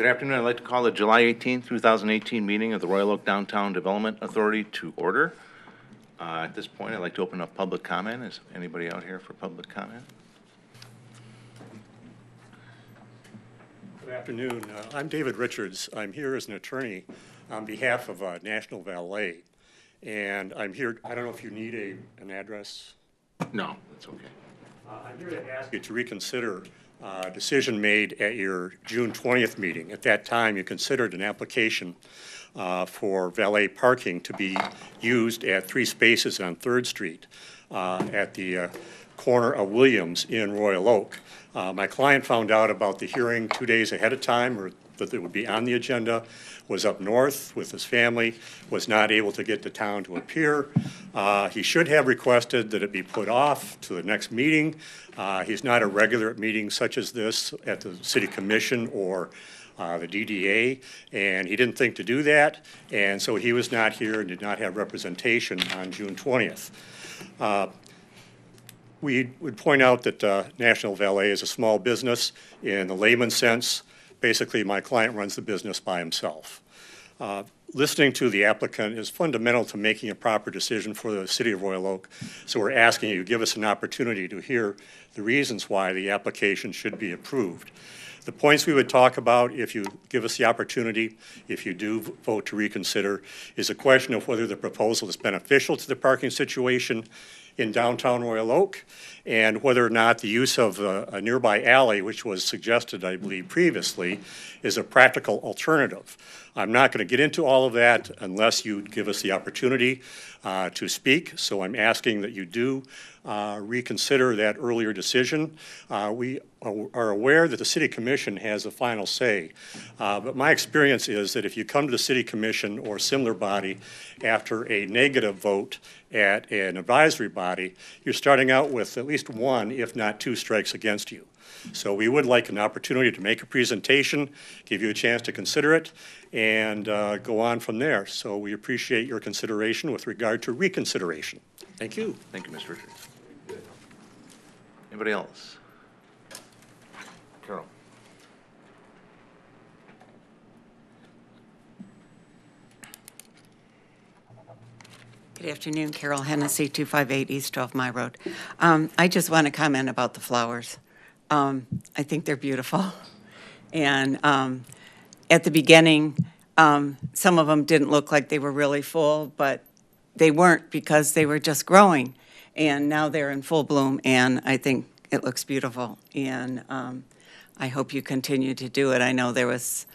Good afternoon. I'd like to call the July 18, 2018 meeting of the Royal Oak Downtown Development Authority to order. Uh, At this point, I'd like to open up public comment. Is anybody out here for public comment? Good afternoon. Uh, I'm David Richards. I'm here as an attorney on behalf of uh, National Valet. And I'm here, I don't know if you need a, an address. No, that's okay. Uh, I'm here to ask you to reconsider uh, decision made at your June 20th meeting. At that time, you considered an application uh, for valet parking to be used at three spaces on Third Street uh, at the uh, corner of Williams in Royal Oak. Uh, My client found out about the hearing two days ahead of time, or that it would be on the agenda, was up north with his family, was not able to get to town to appear. Uh, He should have requested that it be put off to the next meeting. Uh, He's not a regular at meetings such as this at the city commission or uh, the DDA, and he didn't think to do that, and so he was not here and did not have representation on June 20th. Uh, we would point out that uh, National Valet is a small business in the layman sense. Basically, my client runs the business by himself. Uh, Listening to the applicant is fundamental to making a proper decision for the city of Royal Oak. So we're asking you give us an opportunity to hear the reasons why the application should be approved. The points we would talk about, if you give us the opportunity, if you do vote to reconsider, is a question of whether the proposal is beneficial to the parking situation in downtown Royal Oak, and whether or not the use of a a nearby alley, which was suggested, I believe, previously, is a practical alternative. I'm not going to get into all of that unless you give us the opportunity uh, to speak, so I'm asking that you do uh, reconsider that earlier decision. Uh, We are aware that the city commission has a final say, uh, but my experience is that if you come to the city commission or similar body after a negative vote at an advisory body, you're starting out with at least one, if not two strikes against you. So we would like an opportunity to make a presentation, give you a chance to consider it, and uh, go on from there. So we appreciate your consideration with regard to reconsideration. Thank you. Thank you, Mr. Richards. Anybody else? Carol? Good afternoon, Carol Hennessy, 258 East 12 Mile Road. Um, I just want to comment about the flowers. Um, I think they're beautiful. And um, at the beginning, um, some of them didn't look like they were really full, but they weren't because they were just growing. And now they're in full bloom, and I think it looks beautiful. And um, I hope you continue to do it. I know there was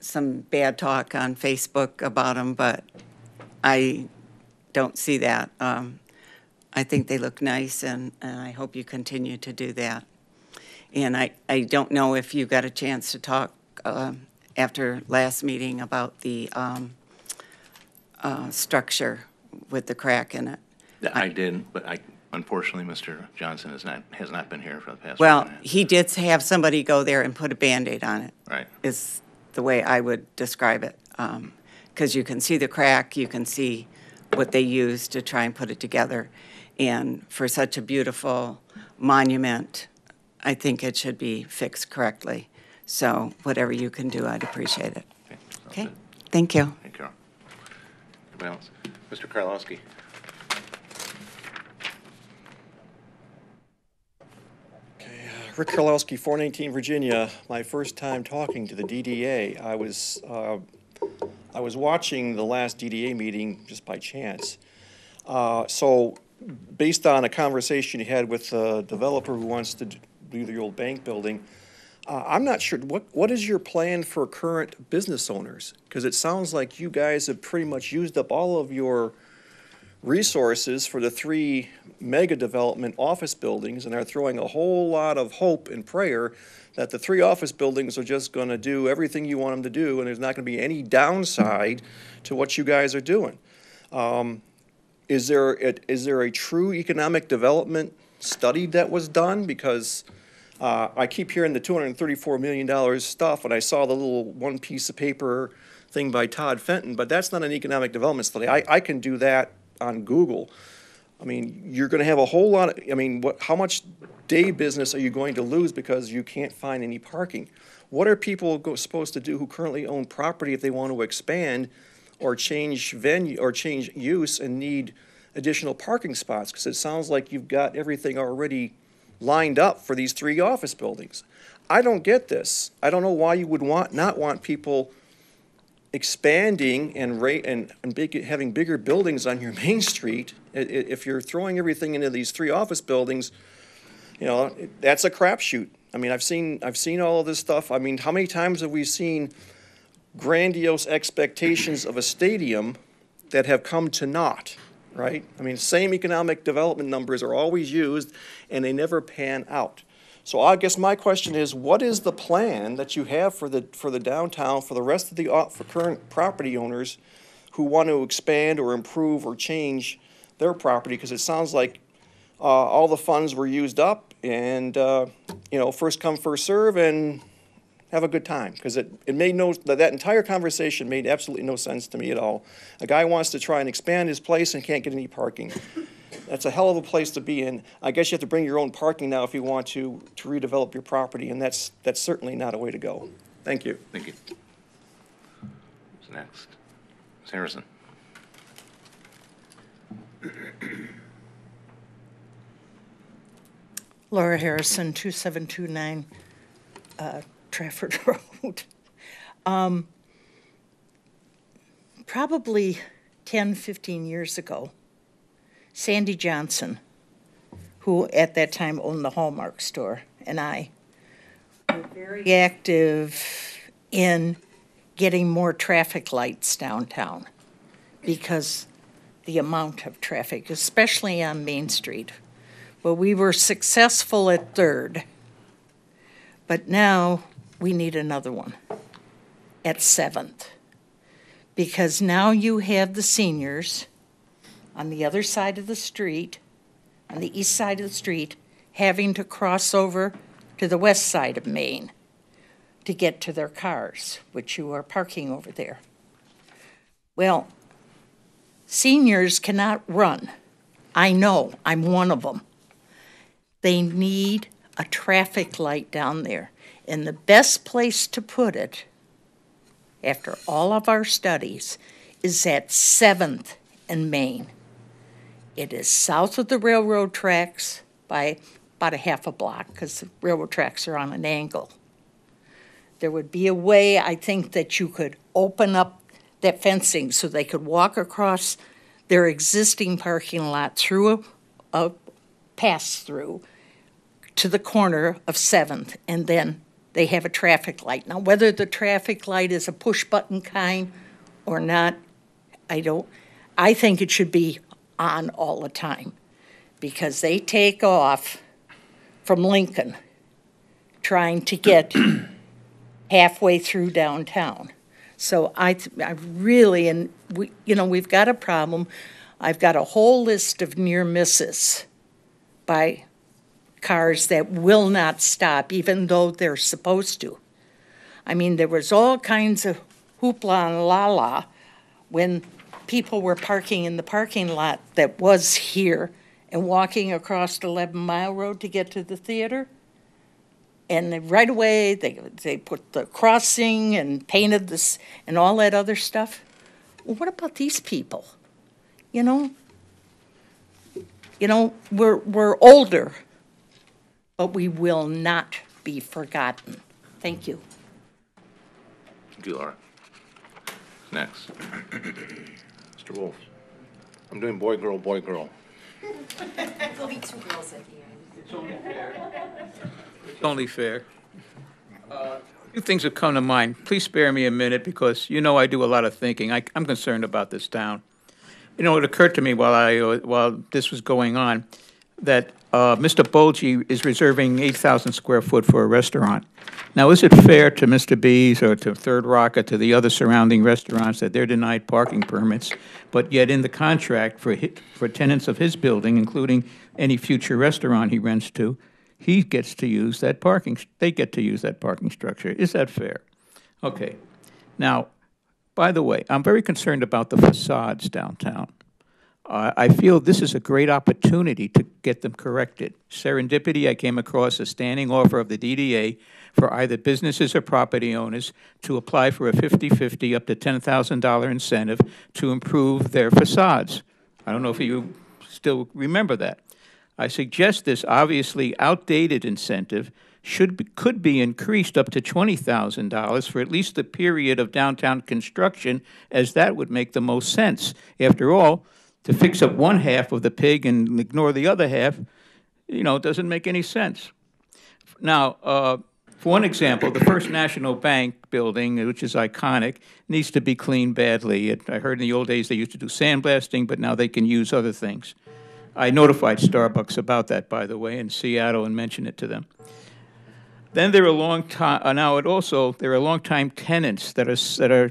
some bad talk on Facebook about them, but I don't see that. Um, I think they look nice, and, and I hope you continue to do that. And I, I don't know if you got a chance to talk um, after last meeting about the um, uh, structure with the crack in it. I did, but I, unfortunately, Mr. Johnson has not, has not been here for the past. Well, week and a half. he did have somebody go there and put a Band-Aid on it. Right. Is the way I would describe it. Because you can see the crack, you can see what they used to try and put it together. And for such a beautiful monument, I think it should be fixed correctly. So whatever you can do, I'd appreciate it. Okay, sounds Okay? good. Thank you. Thank you, Carol. Anybody else? Mr. Karlowski? Okay. Rick Karlowski, 419 Virginia. My first time talking to the DDA. I was, uh, I was watching the last DDA meeting just by chance. Uh, So, based on a conversation you had with the developer who wants to do the old bank building, uh, I'm not sure, what, what is your plan for current business owners? Because it sounds like you guys have pretty much used up all of your resources for the three mega development office buildings and are throwing a whole lot of hope and prayer that the three office buildings are just going to do everything you want them to do and there's not going to be any downside to what you guys are doing. Um, Is there, a- is there a true economic development study that was done? Because uh, I keep hearing the $234 million stuff, and I saw the little one piece of paper thing by Todd Fenton, but that's not an economic development study. I, I can do that on Google. I mean, you're gonna have a whole lot, of I mean, what, how much day business are you going to lose because you can't find any parking? What are people go, supposed to do who currently own property if they want to expand or change venue, or change use and need additional parking spots? Because it sounds like you've got everything already lined up for these three office buildings. I don't get this. I don't know why you would want, not want people expanding and and, and big, having bigger buildings on your main street. If you're throwing everything into these three office buildings, you know, that's a crapshoot. I mean, I've seen, I've seen all of this stuff. I mean, how many times have we seen grandiose expectations of a stadium that have come to naught, right? I mean, same economic development numbers are always used, and they never pan out. So I guess my question is, what is the plan that you have for the, for the downtown, for the rest of the, for current property owners who want to expand or improve or change their property? Because it sounds like uh, all the funds were used up, and, uh, you know, first come, first serve, and have a good time, because it, it made no, that, that entire conversation made absolutely no sense to me at all. A guy wants to try and expand his place and can't get any parking. That's a hell of a place to be in. I guess you have to bring your own parking now if you want to, to redevelop your property, and that's, that's certainly not a way to go. Thank you. Thank you. Who's next? Ms. Harrison? Laura Harrison, 2729 uh, Trafford Road. Um, Probably 10, 15 years ago, Sandy Johnson, who at that time owned the Hallmark store, and I were very active in getting more traffic lights downtown because the amount of traffic, especially on Main Street. Well, we were successful at Third, but now we need another one at Seventh. Because now you have the seniors on the other side of the street, on the east side of the street, having to cross over to the west side of Main to get to their cars, which you are parking over there. Well, seniors cannot run. I know, I'm one of them. They need a traffic light down there. And the best place to put it, after all of our studies, is at Seventh and Main. It is south of the railroad tracks by about a half a block, because the railroad tracks are on an angle. There would be a way, I think, that you could open up that fencing so they could walk across their existing parking lot through a, a pass-through to the corner of Seventh, and then they have a traffic light. Now, whether the traffic light is a push-button kind or not, I don't, I think it should be on all the time, because they take off from Lincoln trying to get halfway through downtown. So I, I really, and we, you know, we've got a problem. I've got a whole list of near misses by cars that will not stop, even though they're supposed to. I mean, there was all kinds of hoopla and la-la when people were parking in the parking lot that was here and walking across the 11 Mile Road to get to the theater. And they, right away, they, they put the crossing and painted this and all that other stuff. Well, what about these people? You know? You know, we're, we're older, but we will not be forgotten. Thank you. Thank you, Laura. Next. Mr. Wolf. I'm doing boy, girl, boy, girl. There will be two girls here. It's only fair. Uh, A few things have come to mind. Please spare me a minute because you know I do a lot of thinking. I, I'm concerned about this town. You know, it occurred to me while I, uh, while this was going on, that uh, Mr. Boji is reserving 8,000 square foot for a restaurant. Now, is it fair to Mr. B's or to Third Rock or to the other surrounding restaurants that they're denied parking permits, but yet in the contract for, for tenants of his building, including any future restaurant he rents to, he gets to use that parking, they get to use that parking structure? Is that fair? Okay. Now, by the way, I'm very concerned about the facades downtown. Uh, I feel this is a great opportunity to get them corrected. Serendipity, I came across a standing offer of the DDA for either businesses or property owners to apply for a 50/50 up to $10,000 incentive to improve their facades. I don't know if you still remember that. I suggest this obviously outdated incentive should, be- could be increased up to $20,000 for at least the period of downtown construction, as that would make the most sense. After all, to fix up one half of the pig and ignore the other half, you know, doesn't make any sense. Now, uh, for one example, the First National Bank building, which is iconic, needs to be cleaned badly. It- I heard in the old days they used to do sandblasting, but now they can use other things. I notified Starbucks about that, by the way, in Seattle and mentioned it to them. Then there are long time, uh, now it also, there are longtime tenants that are, that are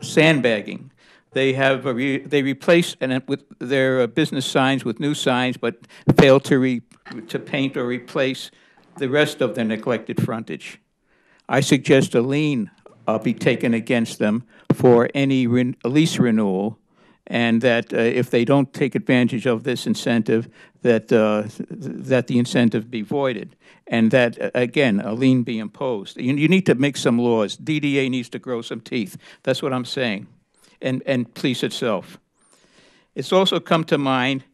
sandbagging. They have, re- they replace, and with their uh, business signs with new signs, but fail to re, to paint or replace the rest of their neglected frontage. I suggest a lien uh, be taken against them for any ren- lease renewal, and that uh, if they don't take advantage of this incentive, that, uh, th- that the incentive be voided, and that, uh, again, a lien be imposed. You, you need to make some laws. DDA needs to grow some teeth. That's what I'm saying, and, and police itself. It's also come to mind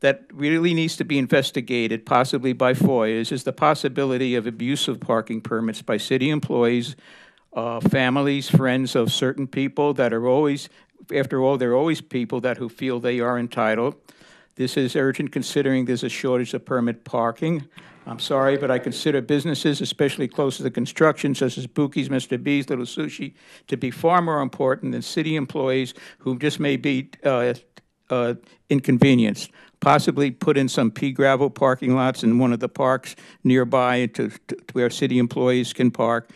that really needs to be investigated, possibly by FOIAs, is the possibility of abuse of parking permits by city employees, uh, families, friends of certain people that are always, after all, they're always people that who feel they are entitled. This is urgent considering there's a shortage of permit parking. I'm sorry, but I consider businesses, especially close to the construction, such as Buki's, Mr. B's, Little Sushi, to be far more important than city employees who just may be uh, uh, inconvenienced. Possibly put in some pea gravel parking lots in one of the parks nearby to, to where city employees can park,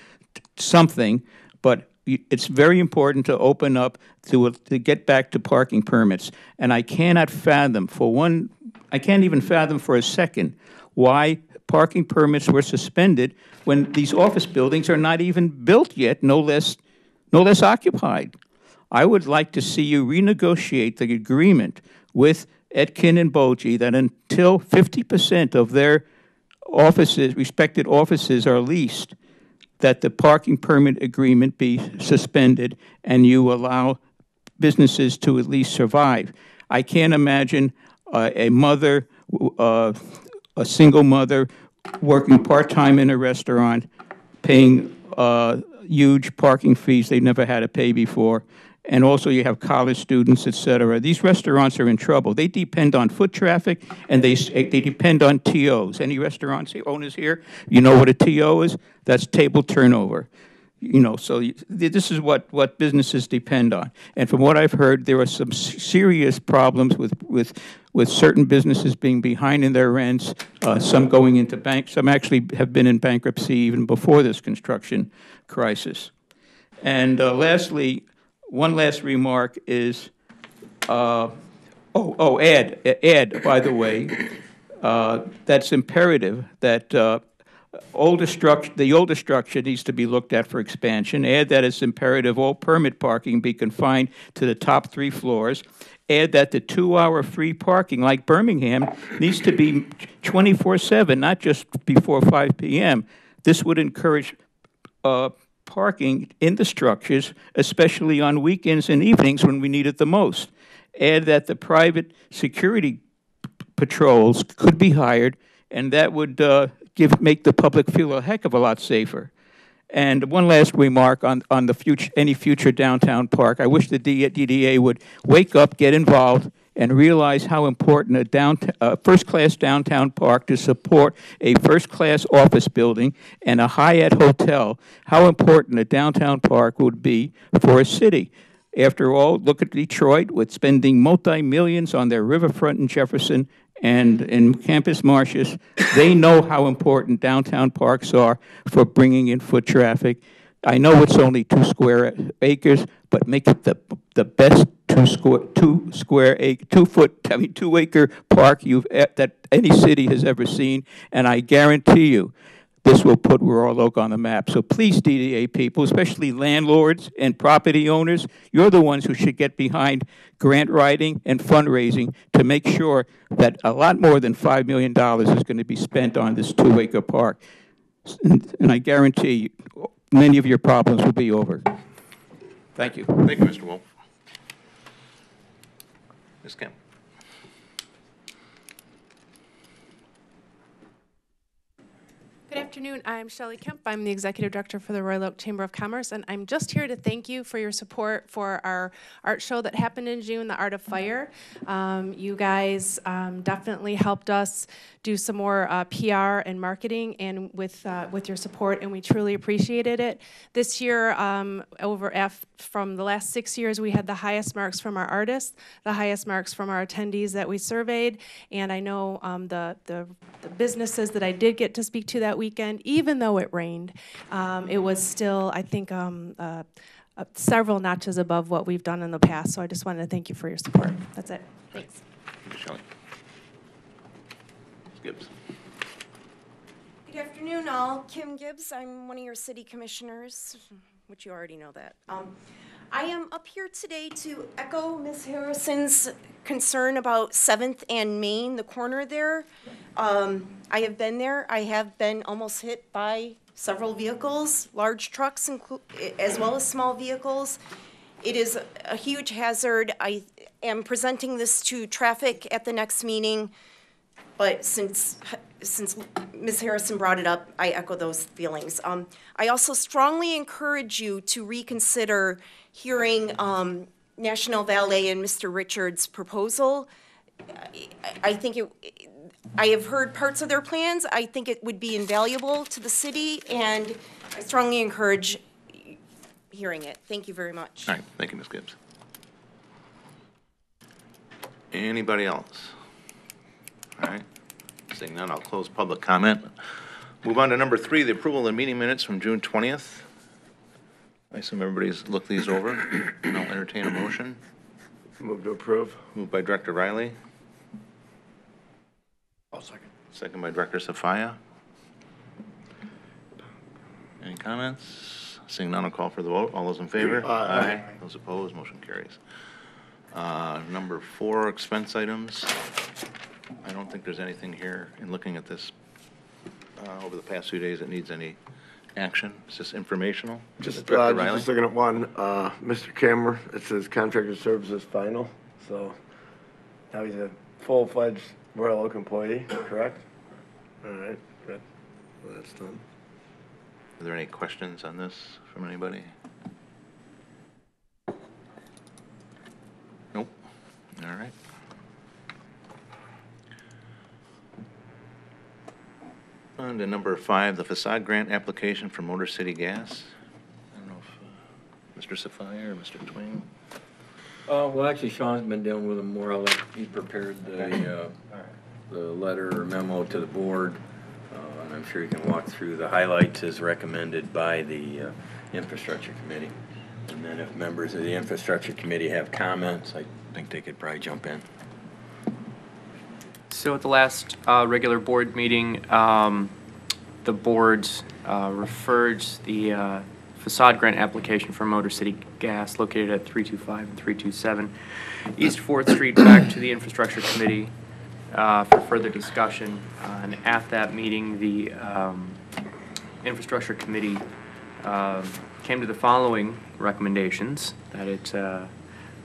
something. But it's very important to open up to, to get back to parking permits. And I cannot fathom for one, I can't even fathom for a second why parking permits were suspended when these office buildings are not even built yet, no less, no less occupied. I would like to see you renegotiate the agreement with Etkin and Boji that until 50% of their offices, respected offices are leased, that the parking permit agreement be suspended and you allow businesses to at least survive. I can't imagine uh, a mother, uh, a single mother, working part-time in a restaurant, paying uh, huge parking fees they never had to pay before. And also you have college students, et cetera. These restaurants are in trouble. They depend on foot traffic and they, they depend on TOs. Any restaurants owners here, you know what a TO is? That's table turnover. You know, so this is what, what businesses depend on. And from what I've heard, there are some serious problems with, with, with certain businesses being behind in their rents, uh, some going into bank, some actually have been in bankruptcy even before this construction crisis. And uh, lastly, one last remark is, uh, oh, oh, Ed, Ed, by the way, uh, that's imperative that structure, the older structure needs to be looked at for expansion. Add that it's imperative all permit parking be confined to the top three floors. Add that the two-hour free parking, like Birmingham, needs to be 24/7, not just before 5 p.m. This would encourage uh, parking in the structures, especially on weekends and evenings when we need it the most. Add that the private security patrols could be hired, and that would uh, give, make the public feel a heck of a lot safer. And one last remark on, on the future, any future downtown park. I wish the DDA would wake up, get involved, and realize how important a downtown, uh, first-class downtown park to support a first-class office building and a Hyatt hotel, how important a downtown park would be for a city. After all, look at Detroit with spending multi-millions on their riverfront in Jefferson and in Campus Martius. They know how important downtown parks are for bringing in foot traffic. I know it's only two square acres, but make it the, the best two square, two square acre, two foot, I mean, two acre park you've, that any city has ever seen. And I guarantee you, this will put Royal Oak on the map. So please, DDA people, especially landlords and property owners, you're the ones who should get behind grant writing and fundraising to make sure that a lot more than $5 million is going to be spent on this two-acre park. And and I guarantee you, many of your problems will be over. Thank you. Thank you, Mr. Wolf. Ms. Kemp? Good afternoon. I'm Shelley Kemp. I'm the Executive Director for the Royal Oak Chamber of Commerce, and I'm just here to thank you for your support for our art show that happened in June, The Art of Fire. Um, you guys um, definitely helped us do some more uh, PR and marketing, and with uh, with your support, and we truly appreciated it. This year, um, over F, from the last six years, we had the highest marks from our artists, the highest marks from our attendees that we surveyed, and I know um, the, the the businesses that I did get to speak to that weekend, even though it rained, um, it was still, I think, um, uh, uh, several notches above what we've done in the past. So I just wanted to thank you for your support. That's it. Thanks. Thank you, Shelley. Gibbs? Good afternoon, all. Kim Gibbs, I'm one of your city commissioners, which you already know that. Um, I am up here today to echo Ms. Harrison's concern about Seventh and Main, the corner there. Um, I have been there. I have been almost hit by several vehicles, large trucks as well as small vehicles. It is a huge hazard. I am presenting this to traffic at the next meeting. But since, since Ms. Harrison brought it up, I echo those feelings. Um, I also strongly encourage you to reconsider hearing, um, National Valet and Mr. Richards' proposal. I- I think it, I have heard parts of their plans. I think it would be invaluable to the city, and I strongly encourage hearing it. Thank you very much. All right, thank you, Ms. Gibbs. Anybody else? All right, seeing none, I'll close public comment. Move on to number three, the approval of the meeting minutes from June 20th. I assume everybody's looked these over. I'll entertain a motion. Move to approve. Moved by Director Riley, I'll second. second by Director Safaya. Any comments? Seeing none, I'll call for the vote. All those in favor? Aye. Those opposed, motion carries. Uh, Number four, expense items. I don't think there's anything here in looking at this uh, over the past few days that needs any action. It's just informational. Just, uh, Director Riley? just looking at one, uh, Mr. Cameron, it says contractor services final, so now he's a full-fledged Royal Oak employee, correct? All right, good. Well, that's done. Are there any questions on this from anybody? Nope. All right. On to number five, the facade grant application for Motor City Gas. I don't know if uh, Mr. Sapphire or Mr. Thwing. Uh, well, actually Sean's been dealing with them more. I'll let, he prepared the, uh, the letter or memo to the board. Uh, and I'm sure you can walk through the highlights as recommended by the, uh, infrastructure committee. And then if members of the infrastructure committee have comments, I think they could probably jump in. So at the last uh, regular board meeting, um, the board uh, referred the uh, facade grant application for Motor City Gas located at 325 and 327 East Fourth Street back to the Infrastructure Committee uh, for further discussion. Uh, And at that meeting, the um, Infrastructure Committee um, came to the following recommendations, that it uh,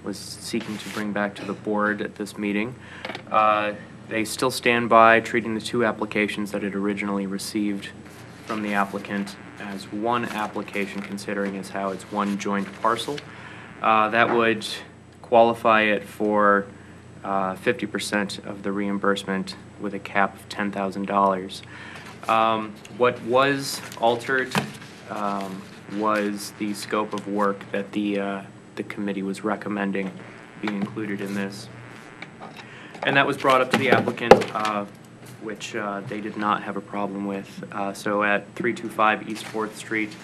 was seeking to bring back to the board at this meeting. Uh, They still stand by treating the two applications that it originally received from the applicant as one application, considering as how it's one joint parcel. Uh, That would qualify it for uh, 50% of the reimbursement with a cap of $10,000. Um, What was altered um, was the scope of work that the, uh, the committee was recommending be included in this. And that was brought up to the applicant, uh, which uh, they did not have a problem with. Uh, So at 325 East Fourth Street,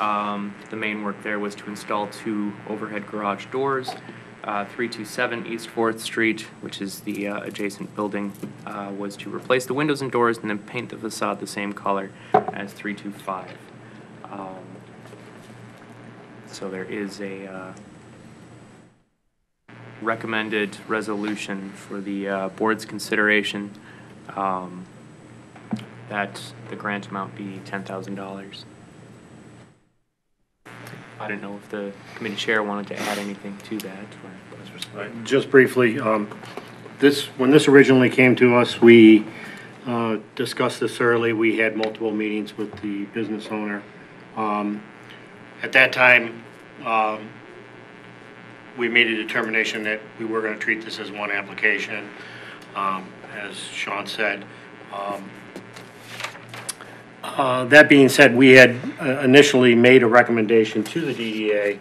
um, the main work there was to install two overhead garage doors uh, 327 East Fourth Street, which is the uh, adjacent building, uh, was to replace the windows and doors and then paint the facade the same color as 325. Um, So there is a uh, recommended resolution for the uh, board's consideration um, that the grant amount be $10,000. I didn't know if the committee chair wanted to add anything to that, or... Just briefly, um, this, when this originally came to us, we uh, discussed this early. We had multiple meetings with the business owner. Um, At that time, um, we made a determination that we were going to treat this as one application. Um, As Sean said, um, uh, That being said, we had uh, initially made a recommendation to the DDA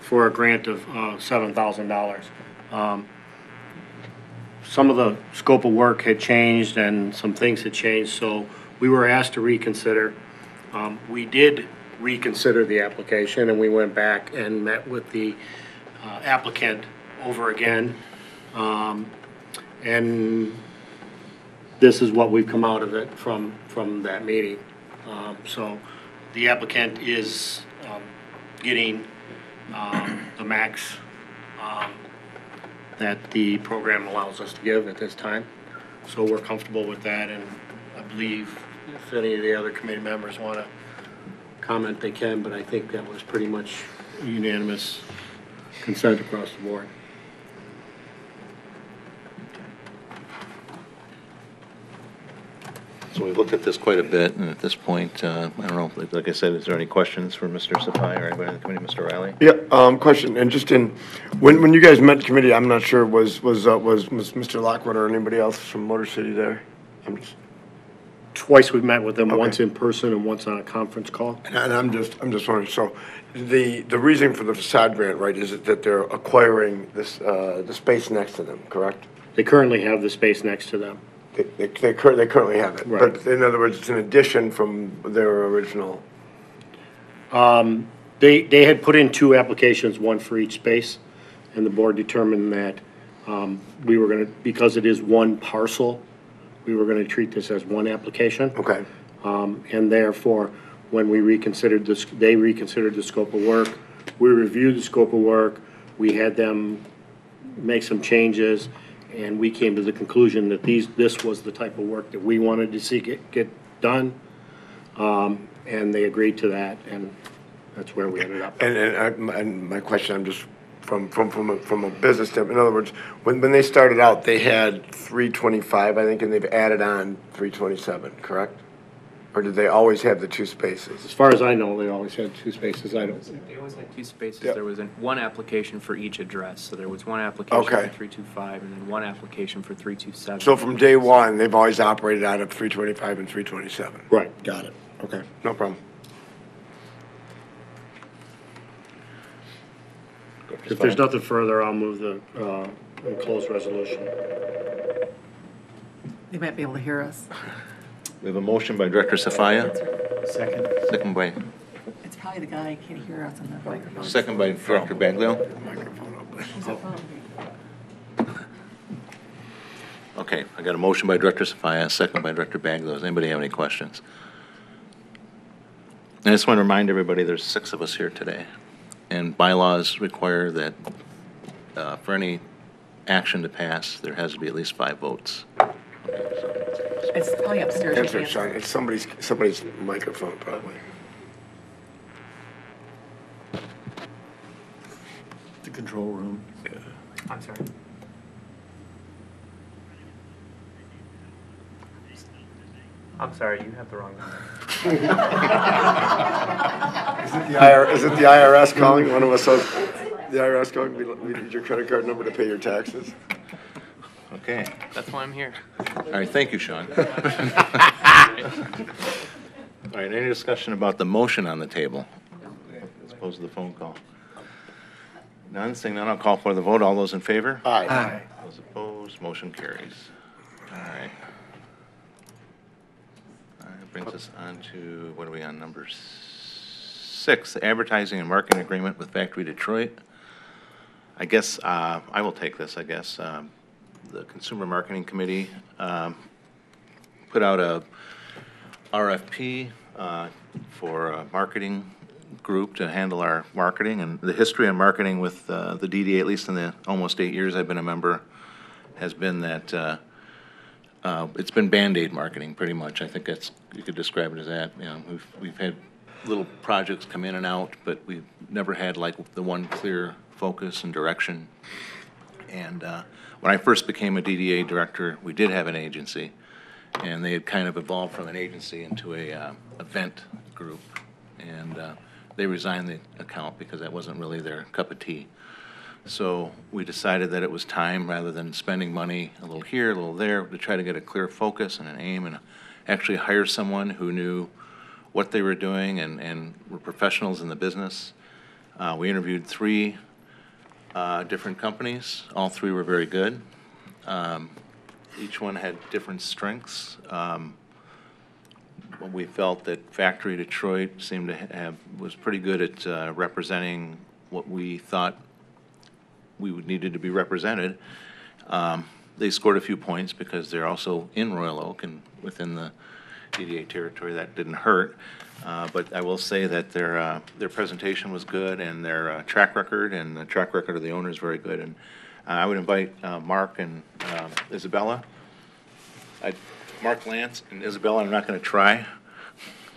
for a grant of uh, $7,000. Um, Some of the scope of work had changed and some things had changed, so we were asked to reconsider. Um, We did reconsider the application, and we went back and met with the uh, applicant over again. Um, And this is what we've come out of it from, from that meeting. Um, So the applicant is um, getting um, the max um, that the program allows us to give at this time. So we're comfortable with that, and I believe if any of the other committee members want to comment, they can, but I think that was pretty much unanimous consent across the board. So we've looked at this quite a bit, and at this point, uh, I don't know, like- like I said, is there any questions for Mr. Safai or anybody in the committee, Mr. Riley? Yeah, um, question, and just in, when, when you guys met committee, I'm not sure, was, was, uh, was was Mr. Lockwood or anybody else from Motor City there? I'm just, Twice we've met with them, once in person and once on a conference call. and I'm just, I'm just wondering, so, the, the reason for the facade grant, right, is it that they're acquiring this, uh, the space next to them, correct? They currently have the space next to them. They, they, they cur- they currently have it, Right. but in other words, it's an addition from their original, They, they had put in two applications, one for each space, and the board determined that um, we were gonna, because it is one parcel, we were gonna treat this as one application. okay, Um, And therefore, when we reconsidered this, they reconsidered the scope of work, we reviewed the scope of work, we had them make some changes, and we came to the conclusion that these, this was the type of work that we wanted to see get, get done. Um, And they agreed to that, and that's where we ended up. and, and, I- my- and my question, I'm just, from, from, from a, from a business standpoint, in other words, when, when they started out, they had three twenty-five, I think, and they've added on three twenty-seven, correct? Or did they always have the two spaces? As spaces? far as I know, they always had two spaces, I don't. They always had two spaces. Yep. There was an- one application for each address. So there was one application for 325 and then one application for 327. So from day one, they've always operated out of three twenty-five and three twenty-seven? Right, got it. Okay, no problem. If there's nothing further, I'll move the, uh, closed resolution. They might be able to hear us. We have a motion by Director Safaya, Second. second by, It's probably the guy who can't hear us on the microphone. second by Director Baglio. Okay, I got a motion by Director Safaya, second by Director Baglio. Does anybody have any questions? I just want to remind everybody, there's six of us here today, and bylaws require that uh, for any action to pass, there has to be at least five votes. It's probably upstairs. you Answer, can't- Sean, it's somebody's, somebody's microphone, probably. The control room. I'm sorry. I'm sorry, you have the wrong number. Is it the IR, is it the IRS calling? One of us says, the IRS calling, we, we need your credit card number to pay your taxes? Okay, That's why I'm here. all right, thank you, Sean. All right, any discussion about the motion on the table? As opposed to the phone call? None, seeing none, I'll call for the vote. All those in favor? Aye. Aye. Those opposed, motion carries. All right. Right, brings us on to, what are we on, number six, advertising and marketing agreement with Factory Detroit. I guess, uh, I will take this, I guess. Um, The Consumer Marketing Committee um, put out a RFP uh, for a marketing group to handle our marketing, and the history on marketing with uh, the DDA, at least in the almost eight years I've been a member, has been that uh, uh, it's been Band-Aid marketing, pretty much. I think that's, you could describe it as that. You know, we've, we've had little projects come in and out, but we've never had like the one clear focus and direction. And uh, when I first became a DDA director, we did have an agency, and they had kind of evolved from an agency into a uh, event group. And uh, they resigned the account because that wasn't really their cup of tea. So we decided that it was time, rather than spending money a little here, a little there, to try to get a clear focus and an aim and actually hire someone who knew what they were doing and, and were professionals in the business. Uh, we interviewed three uh, different companies. All three were very good. Um, each one had different strengths. Um, we felt that Factory Detroit seemed to have, was pretty good at uh, representing what we thought we needed to be represented. Um, They scored a few points because they're also in Royal Oak and within the DDA territory. That didn't hurt. Uh, But I will say that their, uh, their presentation was good and their uh, track record and the track record of the owner is very good. And uh, I would invite uh, Mark and um, Isabella. I- Mark Lance and Isabella, I'm not going to try.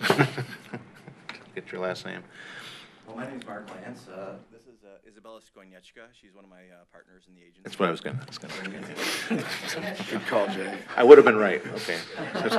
Get your last name. Well, my name is Mark Lance. Uh, This is Isabella Skonieczka. She's one of my uh, partners in the agency. That's what I was going to. Good call, Jay. I would have been right, okay. It took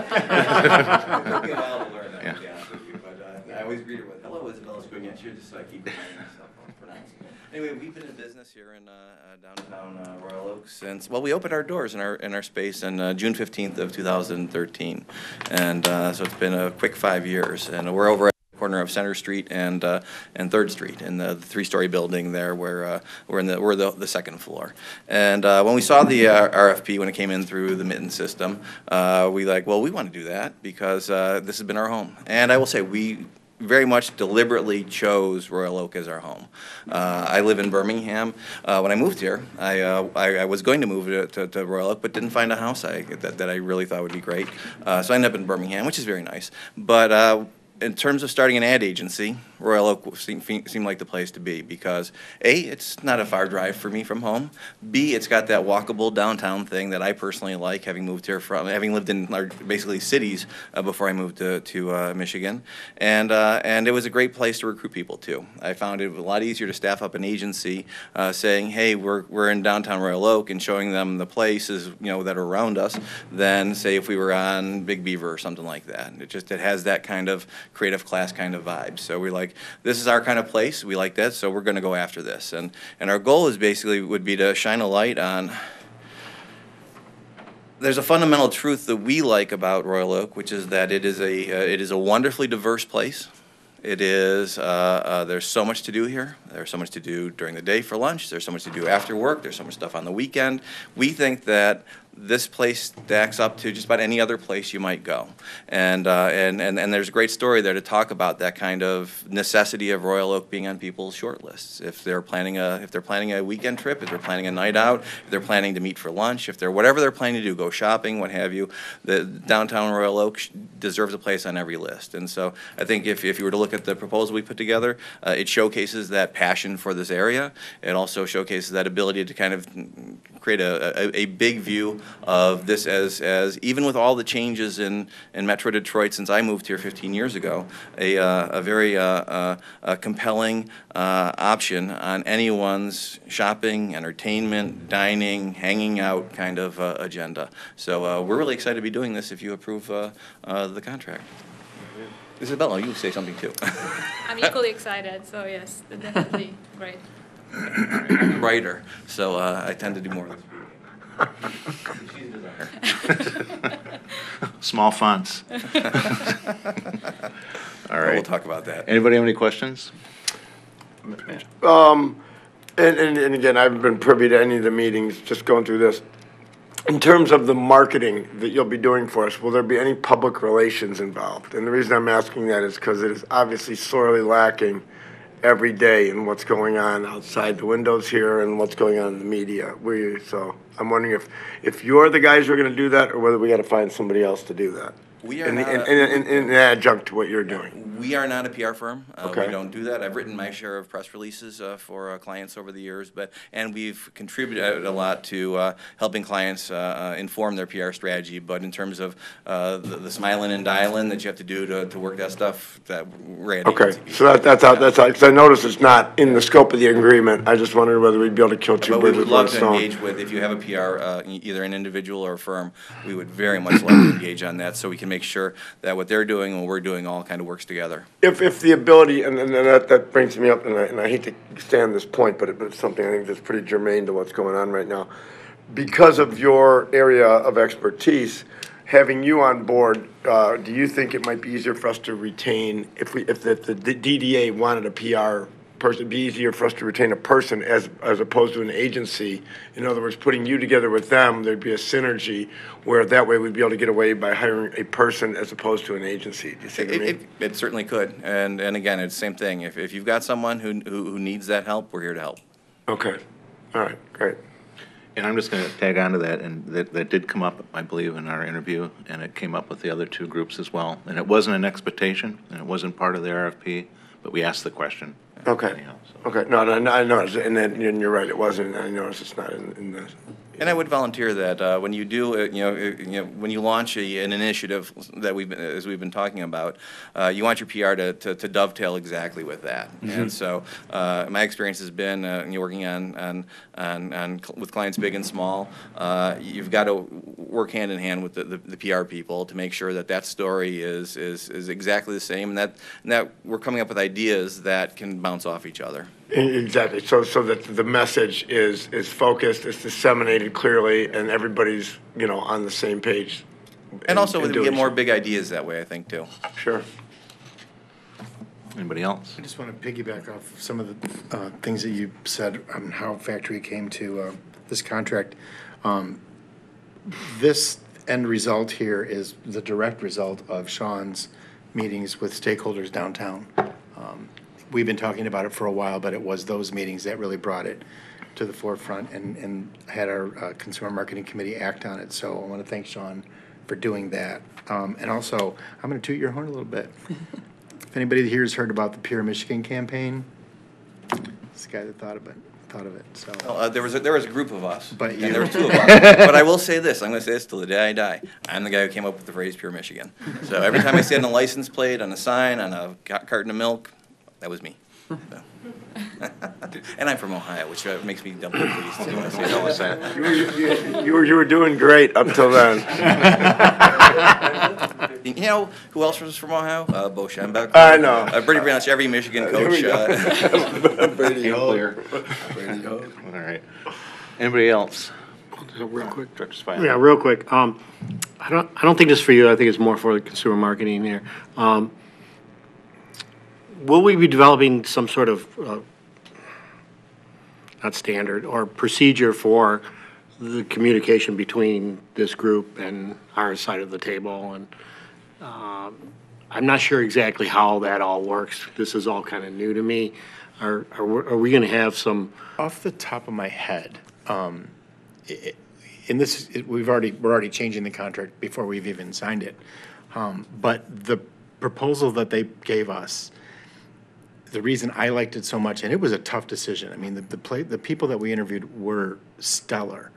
me a while to learn that, Yeah. to be honest with you, but uh, I always greet her with, hello, Isabella Skonieczka, just so I keep reminding myself how to pronounce it. Anyway, we've been in business here in uh, uh, downtown uh, Royal Oaks since, well, we opened our doors in our, in our space on uh, June 15th of 2013. And uh, so it's been a quick five years, and we're over at the corner of Center Street and, uh, and Third Street, in the three-story building there where, uh, we're in the, we're the, the second floor. And uh, when we saw the uh, RFP, when it came in through the MITN system, uh, we like, well, we want to do that because uh, this has been our home. And I will say, we very much deliberately chose Royal Oak as our home. Uh, I live in Birmingham. Uh, when I moved here, I, uh, I, I was going to move to, to, to Royal Oak, but didn't find a house I, that, that I really thought would be great. So I ended up in Birmingham, which is very nice. But in terms of starting an ad agency, Royal Oak seemed, like the place to be because A, it's not a far drive for me from home. B, it's got that walkable downtown thing that I personally like, having moved here from, having lived in large, basically cities uh, before I moved to, to uh, Michigan. And, uh, and it was a great place to recruit people too. I found it a lot easier to staff up an agency uh, saying, hey, we're, we're in downtown Royal Oak and showing them the places, you know, that are around us than say if we were on Big Beaver or something like that. It just, it has that kind of creative class kind of vibe. So we're like, this is our kind of place. We like that, so we're going to go after this. And, and our goal is basically would be to shine a light on there's a fundamental truth that we like about Royal Oak, which is that it is a uh, it is a wonderfully diverse place. It is uh, uh, there's so much to do here. There's so much to do during the day for lunch. There's so much to do after work. There's so much stuff on the weekend. We think that this place stacks up to just about any other place you might go. And, uh, and, and, and there's a great story there to talk about that kind of necessity of Royal Oak being on people's short lists. If they're planning a, if they're planning a weekend trip, if they're planning a night out, if they're planning to meet for lunch, if they're, whatever they're planning to do, go shopping, what have you, the downtown Royal Oak deserves a place on every list. And so I think if, if you were to look at the proposal we put together, uh, it showcases that passion for this area. It also showcases that ability to kind of create a, a, a big view of this as, as even with all the changes in, in Metro Detroit since I moved here 15 years ago, a, uh, a very uh, uh, uh, compelling uh, option on anyone's shopping, entertainment, dining, hanging out kind of uh, agenda. So uh, we're really excited to be doing this if you approve uh, uh, the contract. Isabella, you say something too. I'm equally excited, so yes, definitely great. Writer, so uh, I tend to do more of the speaking. Small fonts. All right. We'll talk about that. Anybody have any questions? Um, and, and, and again, I haven't been privy to any of the meetings, just going through this. In terms of the marketing that you'll be doing for us, will there be any public relations involved? And the reason I'm asking that is because it is obviously sorely lacking every day and what's going on outside the windows here and what's going on in the media. We, so I'm wondering if, if you're the guys who are gonna do that, or whether we gotta find somebody else to do that? We are In, not in, a- in, in adjunct to what you're doing. We are not a PR firm. Uh, Okay. We don't do that. I've written my share of press releases uh, for uh, clients over the years, but, and we've contributed a lot to uh, helping clients uh, uh, inform their PR strategy. But in terms of uh, the the smiling and dialing that you have to do to, to work that stuff, that we're Okay, so that, that's out, that's out, because I noticed it's not in the scope of the agreement. I just wondered whether we'd be able to kill two But we birds would with one love to stone. engage with, if you have a PR, either an individual or a firm, we would very much love to engage on that, so we can make sure that what they're doing and what we're doing all kind of works together. If, if the ability, and, and that, that brings me up, and I, and I hate to stand this point, but it, but it's something I think that's pretty germane to what's going on right now. Because of your area of expertise, having you on board, uh, do you think it might be easier for us to retain, if we, if the, the DDA wanted a PR person, it'd be easier for us to retain a person as, as opposed to an agency? In other words, putting you together with them, there'd be a synergy, where that way we'd be able to get away by hiring a person as opposed to an agency. Do you see what I It, mean? it, it certainly could, and, and again, it's the same thing, if, if you've got someone who, who, who needs that help, we're here to help. Okay, all right, great. And I'm just going to tag on to that, and that, that did come up, I believe, in our interview, and it came up with the other two groups as well. And it wasn't an expectation, and it wasn't part of the RFP, but we asked the question. Okay, anyhow, so. okay, no, no, no, I noticed, and then, and you're right, it wasn't, I noticed it's not in, in the, And I would volunteer that uh, when you do, uh, you know, uh, you know, when you launch a, an initiative that we've, been- as we've been talking about, uh, you want your PR to, to to dovetail exactly with that. And so, uh, my experience has been, uh, you know, working on, on, on, on cl- with clients big and small, uh, you've got to work hand in hand with the, the the PR people to make sure that that story is, is, is exactly the same, and that, and that we're coming up with ideas that can bounce off each other. Exactly, so, so that the message is, is focused, it's disseminated clearly, and everybody's, you know, on the same page. And also, and we doing get more big ideas that way, I think, too. Sure. Anybody else? I just want to piggyback off some of the uh, things that you said on how factory came to uh, this contract. Um, This end result here is the direct result of Sean's meetings with stakeholders downtown. Um, We've been talking about it for a while, but it was those meetings that really brought it to the forefront and, and had our uh, Consumer Marketing Committee act on it. So I want to thank Sean for doing that. Um, And also, I'm going to toot your horn a little bit. If anybody here has heard about the Pure Michigan campaign, this guy that thought of it, thought of it, so. Well, uh, there was, a- there was a group of us. But And there were two of us. But I will say this, I'm gonna say this till the day I die. I'm the guy who came up with the phrase pure Michigan. So every time I see it on a license plate, on a sign, on a ca- carton of milk, that was me. So. And I'm from Ohio, which uh, makes me doubly pleased. too, when I say Always that. that. You were, you- you were, you were doing great up till then. You know, who else was from Ohio? Uh, Bo Schembechler. I know. Uh, pretty much every Michigan Here coach. go. uh, Brady Clear. Hoke. Brady Hoke. All right. Anybody else? Real quick. Director Spiley. Yeah, real quick. Um, I don't, I don't think this is for you. I think it's more for the consumer marketing here. Um, will we be developing some sort of, uh, not standard, or procedure for the communication between this group and our side of the table? And, um, I'm not sure exactly how that all works. This is all kind of new to me. Are, are, we- are we gonna have some, Off the top of my head, um, in this, it- we've already, we're already changing the contract before we've even signed it. Um, But the proposal that they gave us, the reason I liked it so much, and it was a tough decision. I mean, the, the play, the people that we interviewed were stellar.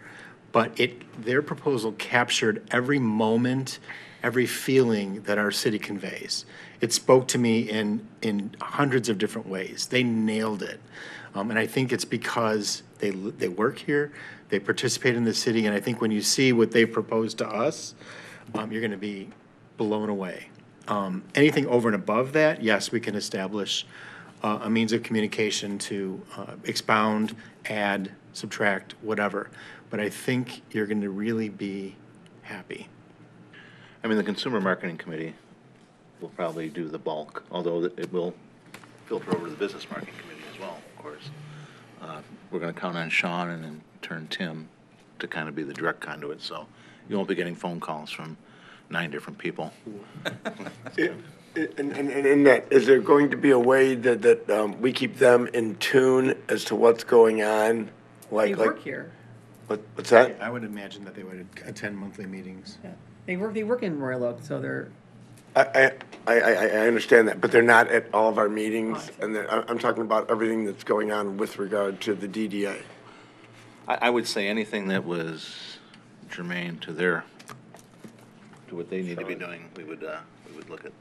But it, their proposal captured every moment, every feeling that our city conveys. It spoke to me in, in hundreds of different ways. They nailed it. Um, and I think it's because they, they work here, they participate in the city, and I think when you see what they proposed to us, um, you're gonna be blown away. Um, anything over and above that, yes, we can establish uh, a means of communication to uh, expound, add, subtract, whatever. But I think you're going to really be happy. I mean, the Consumer Marketing Committee will probably do the bulk, although it will filter over to the Business Marketing Committee as well, of course. Uh, We're going to count on Sean and in turn Tim to kind of be the direct conduit, so you won't be getting phone calls from nine different people. And, and, and in that, is there going to be a way that, that, um, we keep them in tune as to what's going on? They Like, work like, here. what, what's that? I would imagine that they would attend monthly meetings. Yeah. They work, they work in Royal Oak, so they're, I, I, I, I I understand that, but they're not at all of our meetings, and they're- I- I'm talking about everything that's going on with regard to the DDA. I, I would say anything that was germane to their, to what they need to be doing, we would, uh, we would look at,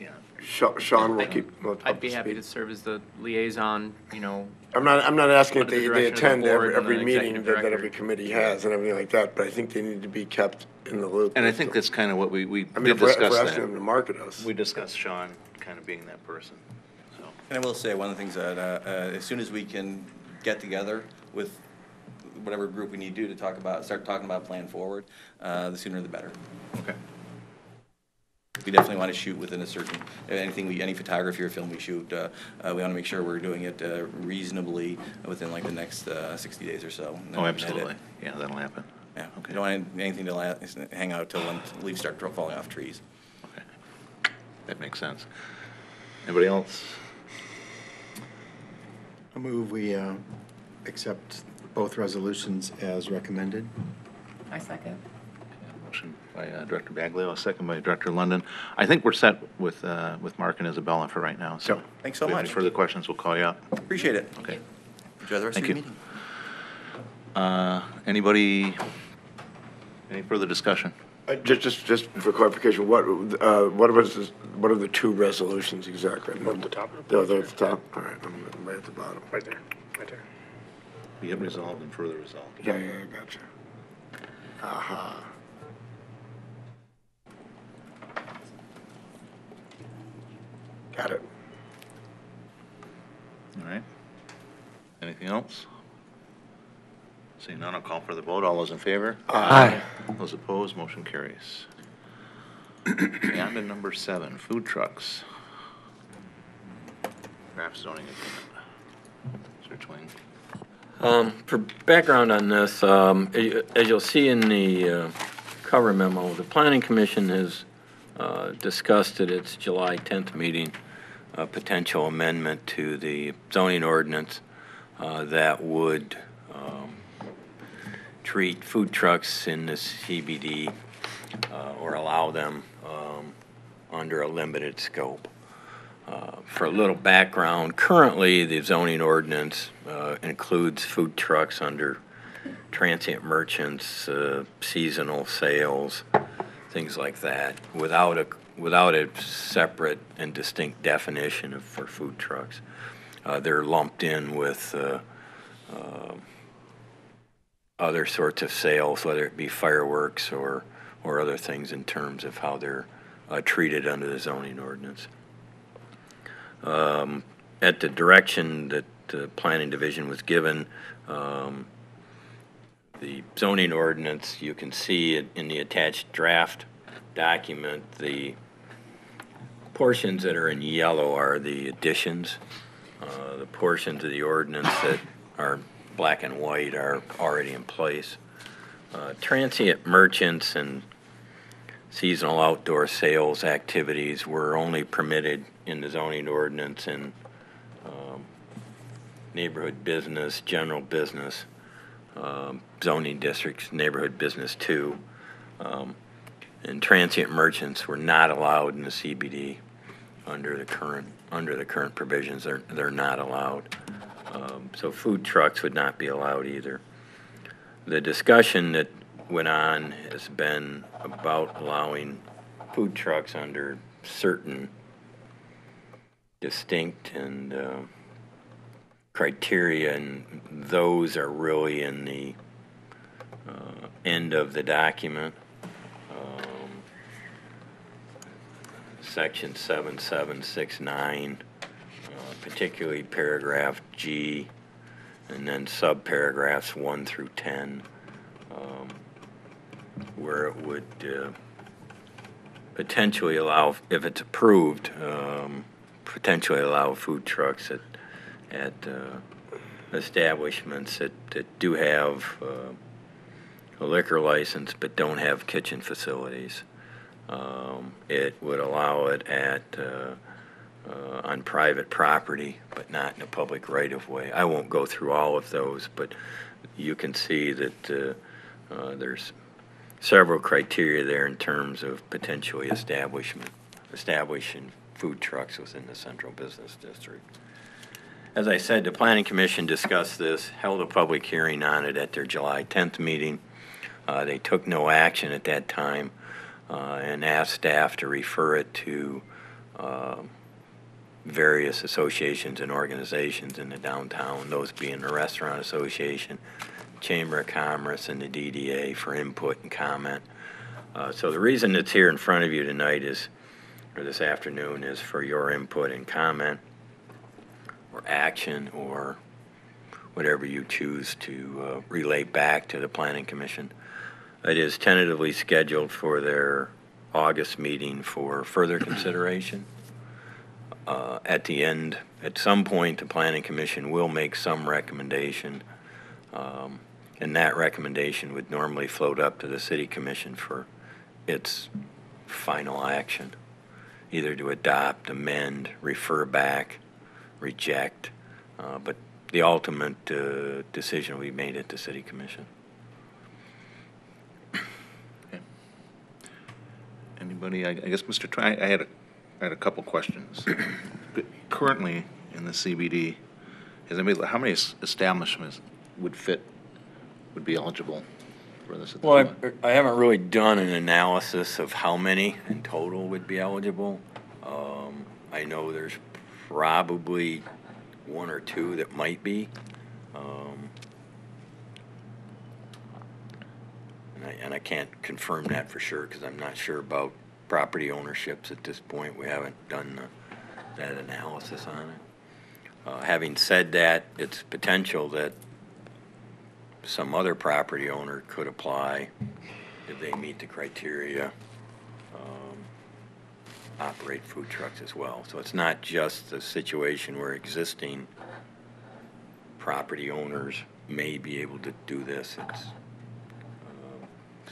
yeah. Sha- Sean will keep. will I'd be to happy speed. to serve as the liaison, you know, I'm not, I'm not asking that Under the they, they direction of the attend every, and every the meeting executive that, that director. every committee has and everything like that, but I think they need to be kept in the loop. And I think that's kind of what we, we I mean, did if we're, if discuss we're asking them that. to market us. We discussed Sean kind of being that person, so. And I will say, one of the things that, uh, uh, as soon as we can get together with whatever group we need to to talk about, start talking about plan forward, uh, the sooner the better. Okay. We definitely want to shoot within a certain, anything we, any photography or film we shoot, uh, uh, we want to make sure we're doing it uh, reasonably within like the next uh, 60 days or so. and Oh, we can hit it. absolutely. Yeah, that'll happen. Yeah, we don't want anything to la- hang out till when leaves start falling off trees. Okay. That makes sense. Anybody else? I move we uh, accept both resolutions as recommended. I second. Motion by uh, Director Baglio, a second by Director London. I think we're set with, uh, with Mark and Isabella for right now, so. Thanks so If we have much. any further questions, we'll call you up. Appreciate it. Okay. Enjoy the rest of Thank your you. meeting. Uh, Anybody, any further discussion? Uh, Just, just, just for clarification, what, uh, what was, this- what are the two resolutions exactly? One At the top. They're, they're at the top? All right, I'm right at the bottom. Right there, right there. Be it resolved and further resolved. Yeah, yeah, I gotcha. Aha. Got it. All right. Anything else? Seeing none, I'll call for the vote. All those in favor? Aye. Those opposed, motion carries. Okay, On to number seven, food trucks. Draft zoning agreement. Mr. Thwing. Um, For background on this, um, a- as you'll see in the uh, cover memo, the Planning Commission has uh, discussed at its July 10th meeting a potential amendment to the zoning ordinance uh, that would um, treat food trucks in the CBD uh, or allow them um, under a limited scope. Uh, For a little background, currently, the zoning ordinance uh, includes food trucks under transient merchants, uh, seasonal sales, things like that, without a, without a separate and distinct definition of, for food trucks. Uh, They're lumped in with uh, uh, other sorts of sales, whether it be fireworks or, or other things in terms of how they're uh, treated under the zoning ordinance um, at the direction that the planning division was given, um, the zoning ordinance, you can see in the attached draft document, the portions that are in yellow are the additions. Uh, The portions of the ordinance that are black and white are already in place. Uh, Transient merchants and seasonal outdoor sales activities were only permitted in the zoning ordinance in um, neighborhood business, general business, um, zoning districts, neighborhood business two. Um, And transient merchants were not allowed in the CBD under the current, under the current provisions. They're, they're not allowed. Um, So food trucks would not be allowed either. The discussion that went on has been about allowing food trucks under certain distinct and uh, criteria, and those are really in the uh, end of the document. Um, Section 7769, uh, particularly paragraph G, and then subparagraphs 1 through 10, um, where it would uh, potentially allow, if it's approved, um, potentially allow food trucks at, at uh, establishments that, that do have uh, a liquor license but don't have kitchen facilities. Um, It would allow it at, uh, uh, on private property, but not in a public right-of-way. I won't go through all of those, but you can see that uh, uh, there's several criteria there in terms of potentially establishment, establishing food trucks within the central business district. As I said, the planning commission discussed this, held a public hearing on it at their July 10th meeting. Uh, They took no action at that time and asked staff to refer it to um, various associations and organizations in the downtown, those being the Restaurant Association, Chamber of Commerce, and the DDA for input and comment. Uh, So the reason it's here in front of you tonight is, or this afternoon, is for your input and comment, or action, or whatever you choose to uh, relay back to the Planning Commission. It is tentatively scheduled for their August meeting for further consideration. Uh, At the end, at some point, the Planning Commission will make some recommendation, um, and that recommendation would normally float up to the City Commission for its final action, either to adopt, amend, refer back, reject, uh, but the ultimate uh, decision will be made at the City Commission. Anybody, I I guess, Mr. Tri, I had a, I had a couple questions. Currently, in the CBD, is anybody, how many es- establishments would fit, would be eligible for this? at this Well? I, I haven't really done an analysis of how many in total would be eligible. Um, I know there's probably one or two that might be. Um, and I, and I can't confirm that for sure because I'm not sure about property ownerships at this point. We haven't done the, that analysis on it. Uh, having said that, it's potential that some other property owner could apply if they meet the criteria, um, operate food trucks as well. So it's not just a situation where existing property owners may be able to do this. It's, uh,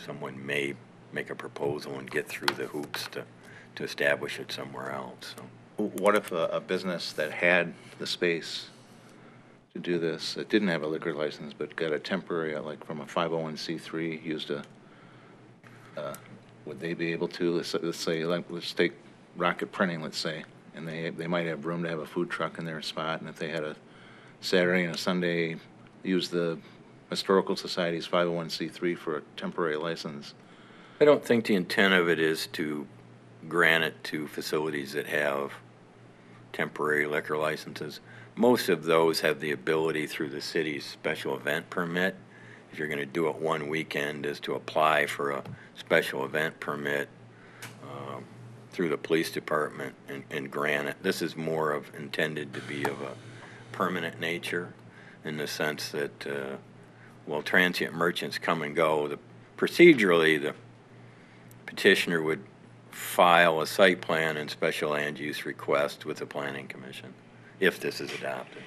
someone may make a proposal and get through the hoops to, to establish it somewhere else, so. What if a, a business that had the space to do this, that didn't have a liquor license, but got a temporary, uh, like from a 501c3, used a, uh, would they be able to, let's, let's say, like, let's take Rocket Printing, let's say, and they, they might have room to have a food truck in their spot, and if they had a Saturday and a Sunday, use the Historical Society's 501c3 for a temporary license, I don't think the intent of it is to grant it to facilities that have temporary liquor licenses. Most of those have the ability through the city's special event permit. If you're going to do it one weekend, is to apply for a special event permit um, through the police department and, and grant it. This is more of intended to be of a permanent nature in the sense that, uh, transient merchants come and go. The, procedurally, the petitioner would file a site plan and special land use request with the planning commission, if this is adopted.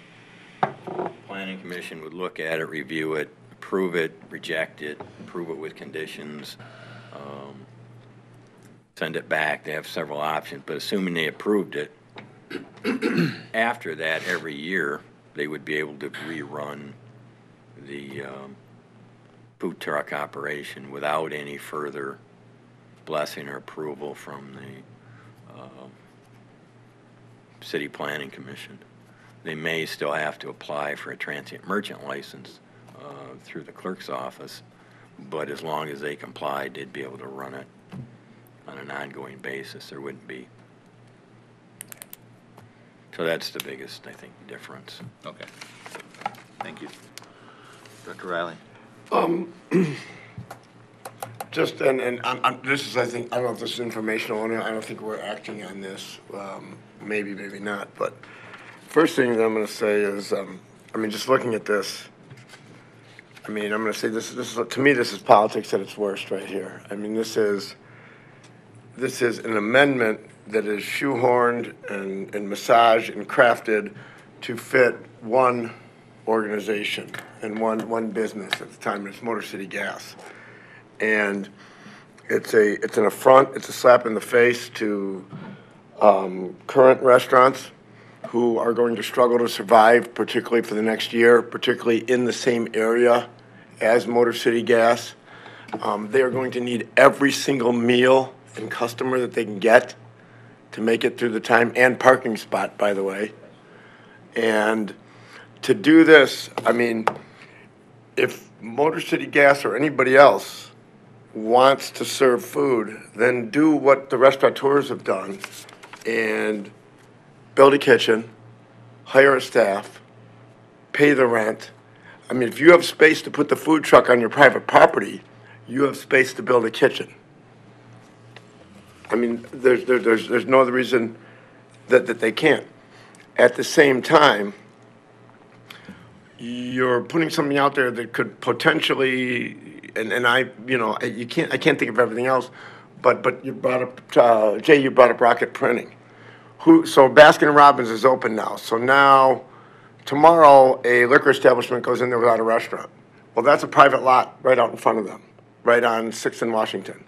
The Planning commission would look at it, review it, approve it, reject it, approve it with conditions, um, send it back. They have several options, but assuming they approved it, after that, every year, they would be able to rerun the um, food truck operation without any further blessing or approval from the um, City Planning Commission. They may still have to apply for a transient merchant license uh, through the clerk's office, but as long as they complied, they'd be able to run it on an ongoing basis. There wouldn't be. So that's the biggest, I think, difference. Okay. Thank you. Dr. Riley? Um, just, and, and I'm, I'm, this is, I think, I don't know if this is informational, and I don't think we're acting on this, um, maybe, maybe not, but first thing that I'm gonna say is, um, I mean, just looking at this, I mean, I'm gonna say this, this is, to me, this is politics at its worst right here. I mean, this is, this is an amendment that is shoehorned and, and massaged and crafted to fit one organization and one, one business at the time, it's Motor City Gas. And It's a, it's an affront, it's a slap in the face to um, current restaurants who are going to struggle to survive, particularly for the next year, particularly in the same area as Motor City Gas. Um, They are going to need every single meal and customer that they can get to make it through the time, and parking spot, by the way. And to do this, I mean, if Motor City Gas or anybody else wants to serve food, then do what the restaurateurs have done and build a kitchen, hire a staff, pay the rent. I mean, if you have space to put the food truck on your private property, you have space to build a kitchen. I mean, there's, there- there's, there's no other reason that, that they can't. At the same time, you're putting something out there that could potentially, and, and I, you know, I- you can't, I can't think of everything else, but, but you brought up, uh, Jay, you brought up Rocket Printing. Who, so Baskin and Robbins is open now, so now, tomorrow, a liquor establishment goes in there without a restaurant. Well, that's a private lot right out in front of them, right on Sixth and Washington.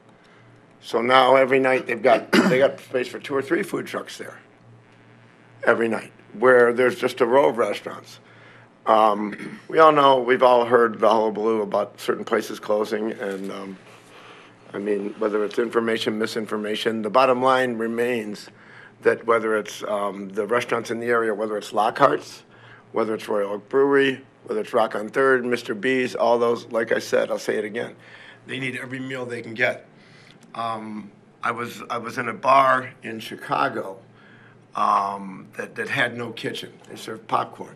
So now, every night, they've got, they got space for two or three food trucks there, every night, where there's just a row of restaurants. Um, we all know, we've all heard the hullabaloo about certain places closing, and, um, I mean, whether it's information, misinformation, the bottom line remains that whether it's, um, the restaurants in the area, whether it's Lockhart's, whether it's Royal Oak Brewery, whether it's Rock on Third, Mr. B's, all those, like I said, I'll say it again, they need every meal they can get. Um, I was, I was in a bar in Chicago, um, that, that had no kitchen. They served popcorn.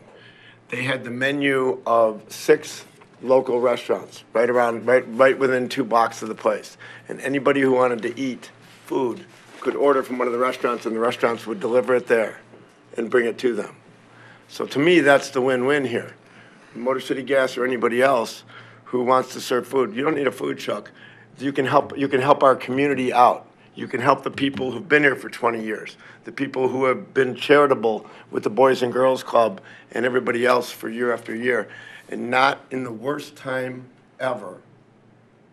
They had the menu of six local restaurants right around, right, right within two blocks of the place. And anybody who wanted to eat food could order from one of the restaurants and the restaurants would deliver it there and bring it to them. So to me, that's the win-win here. Motor City Gas or anybody else who wants to serve food, you don't need a food truck. You can help, you can help our community out. You can help the people who've been here for 20 years, the people who have been charitable with the Boys and Girls Club and everybody else for year after year, and not in the worst time ever,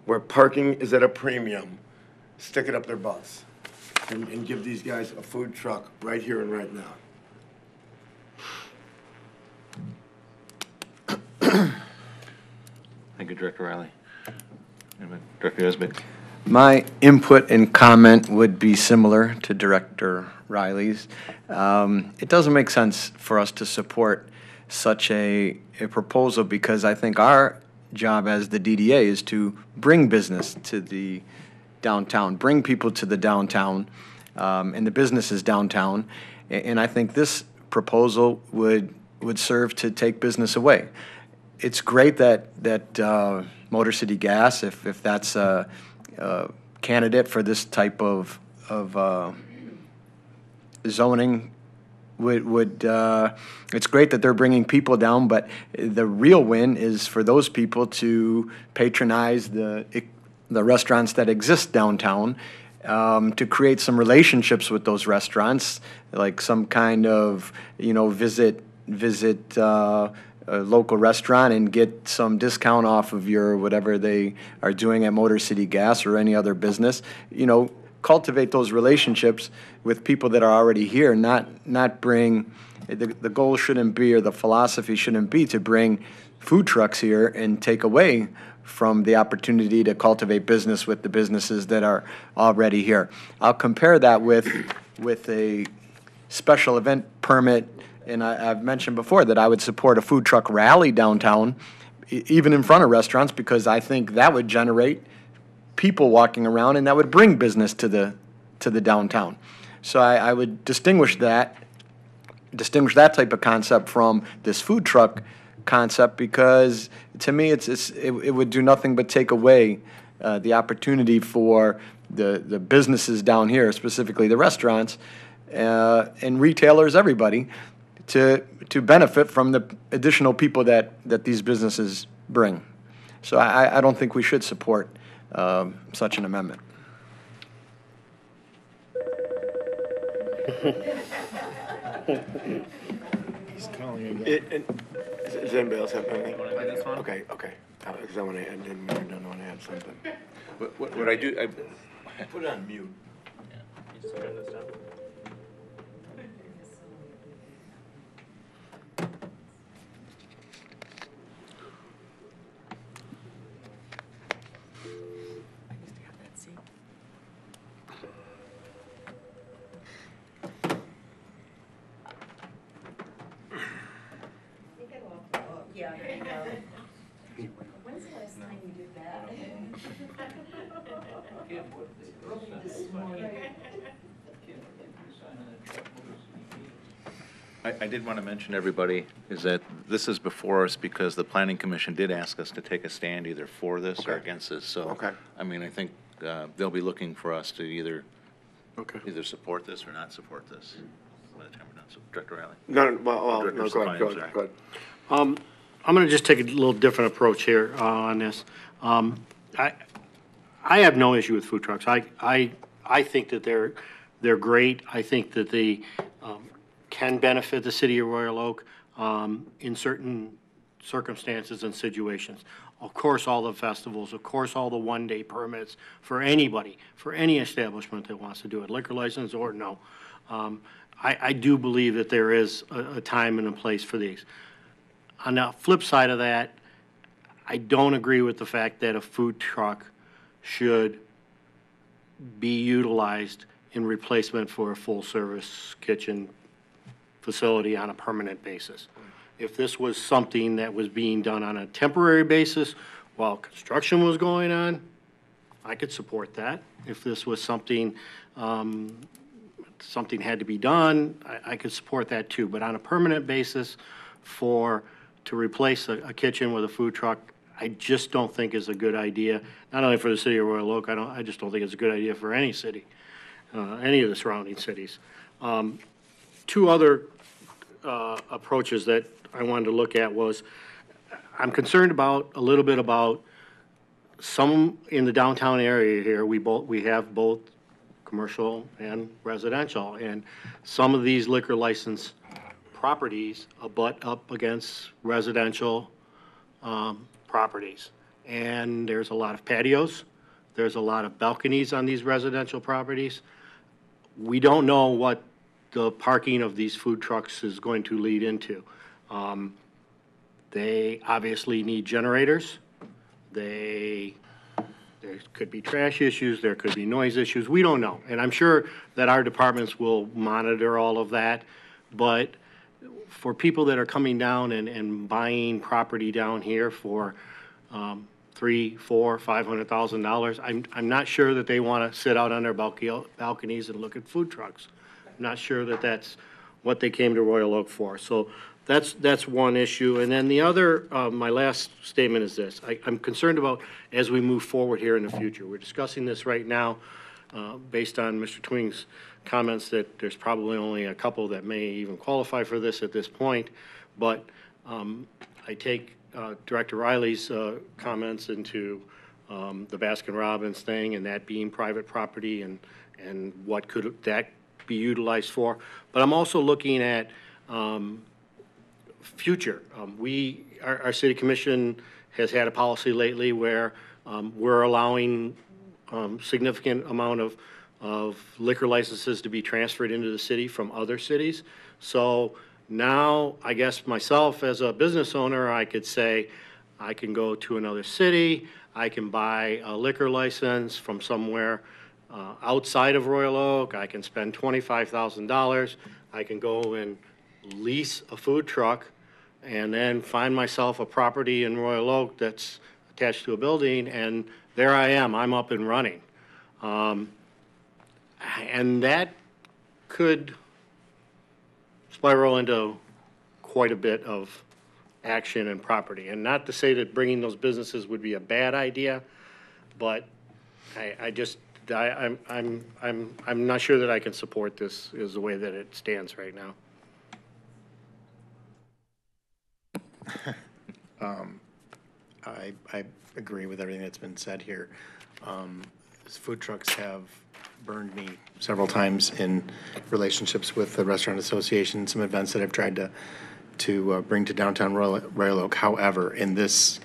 where parking is at a premium, stick it up their butts and, and give these guys a food truck right here and right now. Thank you, Director Riley. Anybody? Director Yazbek? My input and comment would be similar to Director Riley's. Um, It doesn't make sense for us to support such a, a proposal because I think our job as the DDA is to bring business to the downtown, bring people to the downtown, um, and the businesses downtown. And I think this proposal would, would serve to take business away. It's great that, that uh, Motor City Gas, if, if that's a, a candidate for this type of, of uh, zoning, would, would, uh, it's great that they're bringing people down, but the real win is for those people to patronize the, the restaurants that exist downtown, um, to create some relationships with those restaurants, like some kind of, you know, visit, visit, uh, a local restaurant and get some discount off of your, whatever they are doing at Motor City Gas or any other business. You know, cultivate those relationships with people that are already here, not, not bring, the, the goal shouldn't be, or the philosophy shouldn't be to bring food trucks here and take away from the opportunity to cultivate business with the businesses that are already here. I'll compare that with, with a special event permit, and I, I've mentioned before that I would support a food truck rally downtown, even in front of restaurants, because I think that would generate people walking around and that would bring business to the, to the downtown. So I, I would distinguish that, distinguish that type of concept from this food truck concept because to me, it's, it's, it, it would do nothing but take away uh, the opportunity for the, the businesses down here, specifically the restaurants, uh, and retailers, everybody, to, to benefit from the additional people that, that these businesses bring. So I, I don't think we should support um, such an amendment. He's calling again. It, and, does does anybody else have anything? Okay, okay, because I want to, I didn't, I don't want to add something. What, what what I do, I, Put it on mute. Yeah, there you go. When's the last time you did that? This morning. I, I did want to mention everybody is that this is before us because the planning commission did ask us to take a stand either for this or Okay. against this, so. Okay. I mean, I think, uh, they'll be looking for us to either, Okay. either support this or not support this by the time we're done. So Director Riley? No, no, well, well, no, go ahead, go I'm ahead, go ahead. Um, I'm gonna just take a little different approach here, uh, on this. Um, I, I have no issue with food trucks. I, I, I think that they're, they're great. I think that they, um, can benefit the city of Royal Oak, um, in certain circumstances and situations. Of course, all the festivals, of course, all the one-day permits for anybody, for any establishment that wants to do it, liquor license or no. Um, I, I do believe that there is a, a time and a place for these. On the flip side of that, I don't agree with the fact that a food truck should be utilized in replacement for a full-service kitchen facility on a permanent basis. If this was something that was being done on a temporary basis while construction was going on, I could support that. If this was something, um, something had to be done, I, I could support that too. But on a permanent basis for, to replace a, a kitchen with a food truck, I just don't think is a good idea. Not only for the city of Royal Oak, I don't, I just don't think it's a good idea for any city, uh, any of the surrounding cities. Um, two other, uh, approaches that I wanted to look at was, I'm concerned about, a little bit about some in the downtown area here, we both, we have both commercial and residential. And some of these liquor license properties abut up against residential um, properties. And there's a lot of patios, there's a lot of balconies on these residential properties. We don't know what the parking of these food trucks is going to lead into. Um, They obviously need generators. They, there could be trash issues, there could be noise issues, we don't know. And I'm sure that our departments will monitor all of that. But for people that are coming down and, and buying property down here for, um, three, four, five hundred thousand dollars, I'm, I'm not sure that they want to sit out on their balconies and look at food trucks. Not sure that that's what they came to Royal Oak for. So that's, that's one issue. And then the other, uh, my last statement is this. I, I'm concerned about as we move forward here in the future. We're discussing this right now, uh, based on Mr. Thwing's comments that there's probably only a couple that may even qualify for this at this point. But, um, I take, uh, Director Riley's, uh, comments into, um, the Baskin Robbins thing and that being private property and, and what could that be utilized for. But I'm also looking at, um, future. Um, we, our, our city commission has had a policy lately where, um, we're allowing, um, significant amount of, of liquor licenses to be transferred into the city from other cities. So now, I guess myself as a business owner, I could say, I can go to another city, I can buy a liquor license from somewhere, uh, outside of Royal Oak, I can spend twenty-five thousand dollars, I can go and lease a food truck, and then find myself a property in Royal Oak that's attached to a building, and there I am, I'm up and running. Um, and that could spiral into quite a bit of action and property. And not to say that bringing those businesses would be a bad idea, but I, I just, I, I'm, I'm, I'm, I'm not sure that I can support this is the way that it stands right now. Um, I, I agree with everything that's been said here. Um, Food trucks have burned me several times in relationships with the Restaurant Association, some events that I've tried to to uh, bring to downtown Royal Royal Oak. However, in this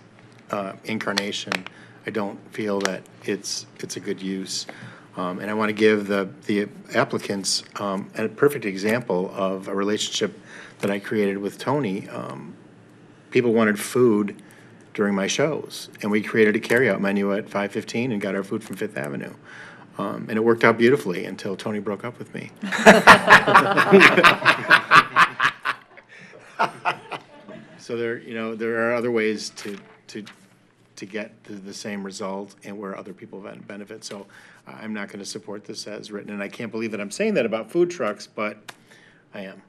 uh, incarnation, I don't feel that it's, it's a good use. Um, And I want to give the, the applicants um, a perfect example of a relationship that I created with Tony. Um, People wanted food during my shows, and we created a carryout menu at 5:15 and got our food from Fifth Avenue. Um, And it worked out beautifully until Tony broke up with me. So there, you know, there are other ways to, to, to get to the same result and where other people ben- benefit. So uh, I'm not going to support this as written, and I can't believe that I'm saying that about food trucks, but I am.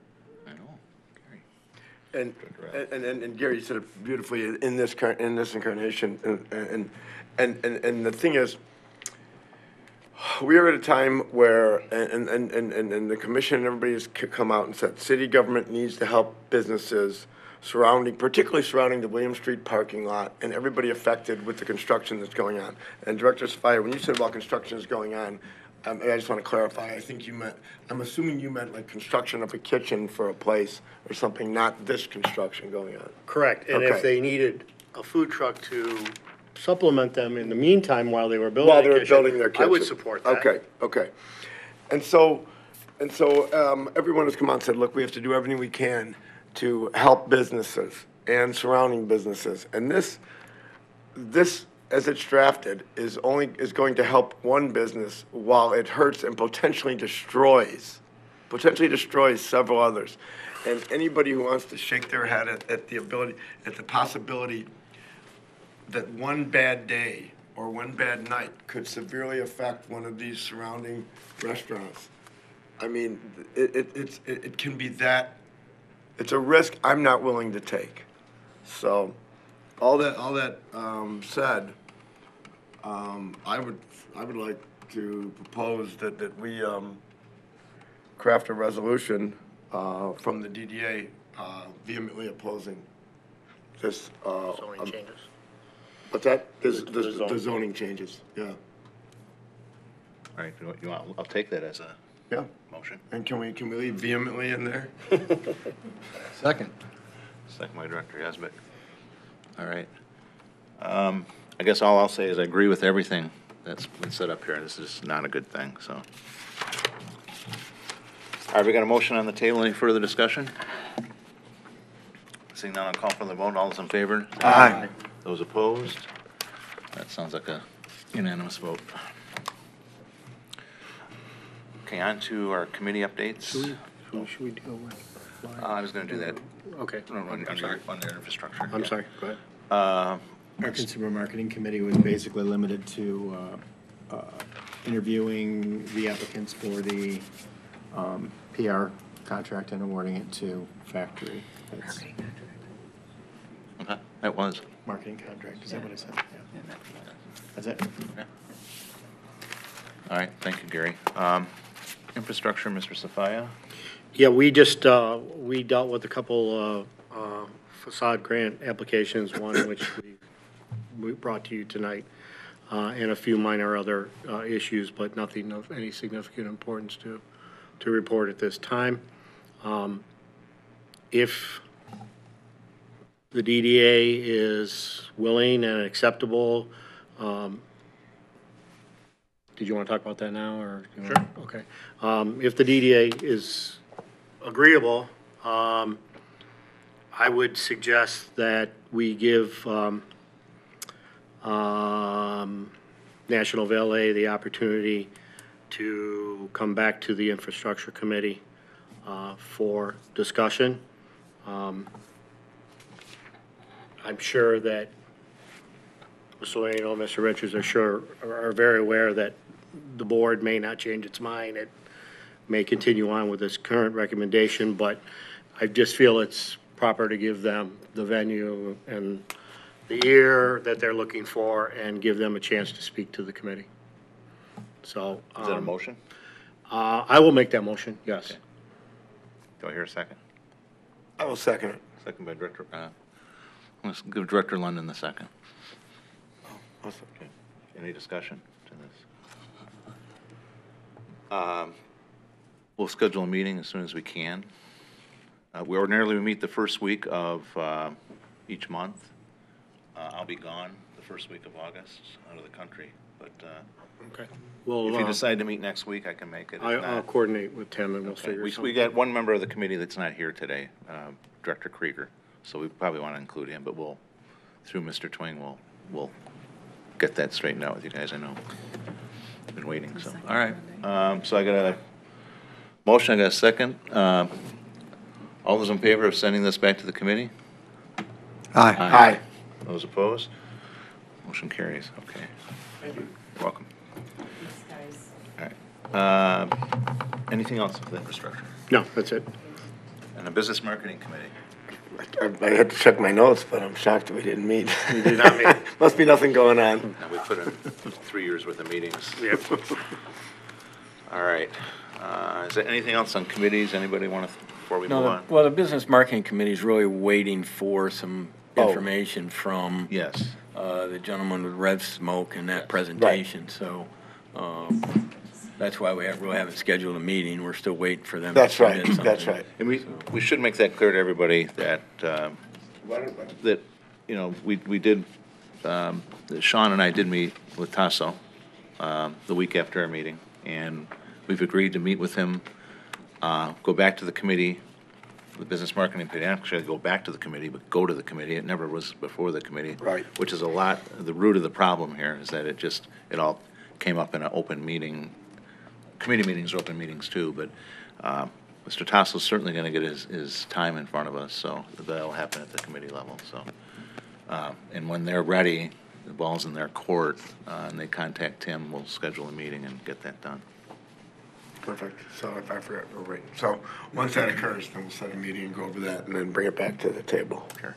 And, and, and, and Gary said it beautifully in this, car- in this incarnation, and, and, and, and and the thing is, we are at a time where, and, and, and, and and the commission and everybody has c- come out and said, city government needs to help businesses surrounding, particularly surrounding the William Street parking lot and everybody affected with the construction that's going on. And Director Sfire, when you said about construction is going on, um, I just want to clarify, I think you meant, I'm assuming you meant like construction of a kitchen for a place or something, not this construction going on. Correct, and if they needed a food truck to supplement them in the meantime while they were building While a they're kitchen, building their kitchen. I would support that. Okay, okay. And so, and so, um, everyone has come out and said, look, we have to do everything we can to help businesses and surrounding businesses. And this, this, as it's drafted, is only, is going to help one business while it hurts and potentially destroys, potentially destroys several others. And anybody who wants to shake their head at, at the ability, at the possibility that one bad day or one bad night could severely affect one of these surrounding restaurants. I mean, it, it, it, it can be that, it's a risk I'm not willing to take. So, all that, all that, um, said, um, I would, I would like to propose that, that we, um, craft a resolution, uh, from the DDA, uh, vehemently opposing this, uh. Zoning um, changes. What's that? This, The- this, the zone. the zoning changes, yeah. All right, you want- you want, I'll take that as a Yeah. motion. And can we, can we leave vehemently in there? Second. Second by Director Yazbek. All right. Um, I guess all I'll say is I agree with everything that's been said up here. This is not a good thing, so. All right, we got a motion on the table. Any further discussion? Seeing none, I'll call for the vote. All those in favor? Aye. Those opposed? That sounds like a unanimous vote. Okay, on to our committee updates. Who should we deal with? Uh, I was gonna do that. Okay. No, no, I'm sorry. On their infrastructure. I'm yeah. sorry, go ahead. Uh, Our consumer marketing committee was basically limited to uh, uh, interviewing the applicants for the um, PR contract and awarding it to Factory. That's Okay, that was. Marketing contract, is that what I said? Yeah. That's it. All right, thank you, Gary. Um, Infrastructure, Mr. Safaya? Yeah, we just, uh, we dealt with a couple uh, facade grant applications, one which we, we brought to you tonight, uh, and a few minor other uh, issues, but nothing of any significant importance to, to report at this time. Um, If the DDA is willing and acceptable, um, did you want to talk about that now, or? you wanna- Okay. Um, If the DDA is agreeable, um, I would suggest that we give um, um, National Valet the opportunity to come back to the Infrastructure Committee uh, for discussion. Um, I'm sure that Mr. Lano, Mr. Richards are sure, are are very aware that the board may not change its mind. It may continue on with its current recommendation, but I just feel it's proper to give them the venue and the ear that they're looking for and give them a chance to speak to the committee. So. Is that a um, motion? Uh, I will make that motion, yes. Do I hear a second? I will second it. Second by Director, uh, let's give Director London the second. Second. Okay. Any discussion to this? Um, We'll schedule a meeting as soon as we can. Uh, We ordinarily meet the first week of uh, each month. Uh, I'll be gone the first week of August, out of the country, but uh, Okay. Well, if you uh, decide to meet next week, I can make it. If I, I'll not- coordinate with Tim and we'll Okay, figure We, something. we got one member of the committee that's not here today, uh, Director Krieger, so we probably want to include him, but we'll, through Mr. Thwing, we'll, we'll get that straightened out with you guys, I know. Been waiting, so, all right. Um, so I got a motion, I got a second. Uh, All those in favor of sending this back to the committee? Aye. Aye. Those opposed? Motion carries, okay. Thank you. Welcome. All right. Uh, Anything else with infrastructure? No, that's it. And the Business Marketing Committee? I, I had to check my notes, but I'm shocked that we didn't meet. We did not meet. Must be nothing going on. Now, we put in three years' worth of meetings. Yep. All right. Uh, Is there anything else on committees? Anybody want to, before we No, move the- on? well, the Business Marketing Committee is really waiting for some Oh. information from Yes. uh, the gentleman with Red Smoke and that presentation, so um, that's why we have- really haven't scheduled a meeting. We're still waiting for them. to That's right, submit that's something. right. And we, we should make that clear to everybody that, um, that, you know, we, we did, um, that Sean and I did meet with Tasso um, the week after our meeting, and we've agreed to meet with him, uh, go back to the committee, the Business Marketing Committee, actually go back to the committee, but go to the committee. It never was before the committee. Right. Which is a lot, the root of the problem here is that it just, it all came up in an open meeting. Committee meetings are open meetings too, but uh, Mr. Tasso's certainly going to get his, his time in front of us, so that'll happen at the committee level, so. uh, And when they're ready, the ball's in their court, uh, and they contact Tim, we'll schedule a meeting and get that done. Perfect. So if I forget, we're waiting. So once that occurs, then we'll set a meeting and go over that and then bring it back to the table. Sure.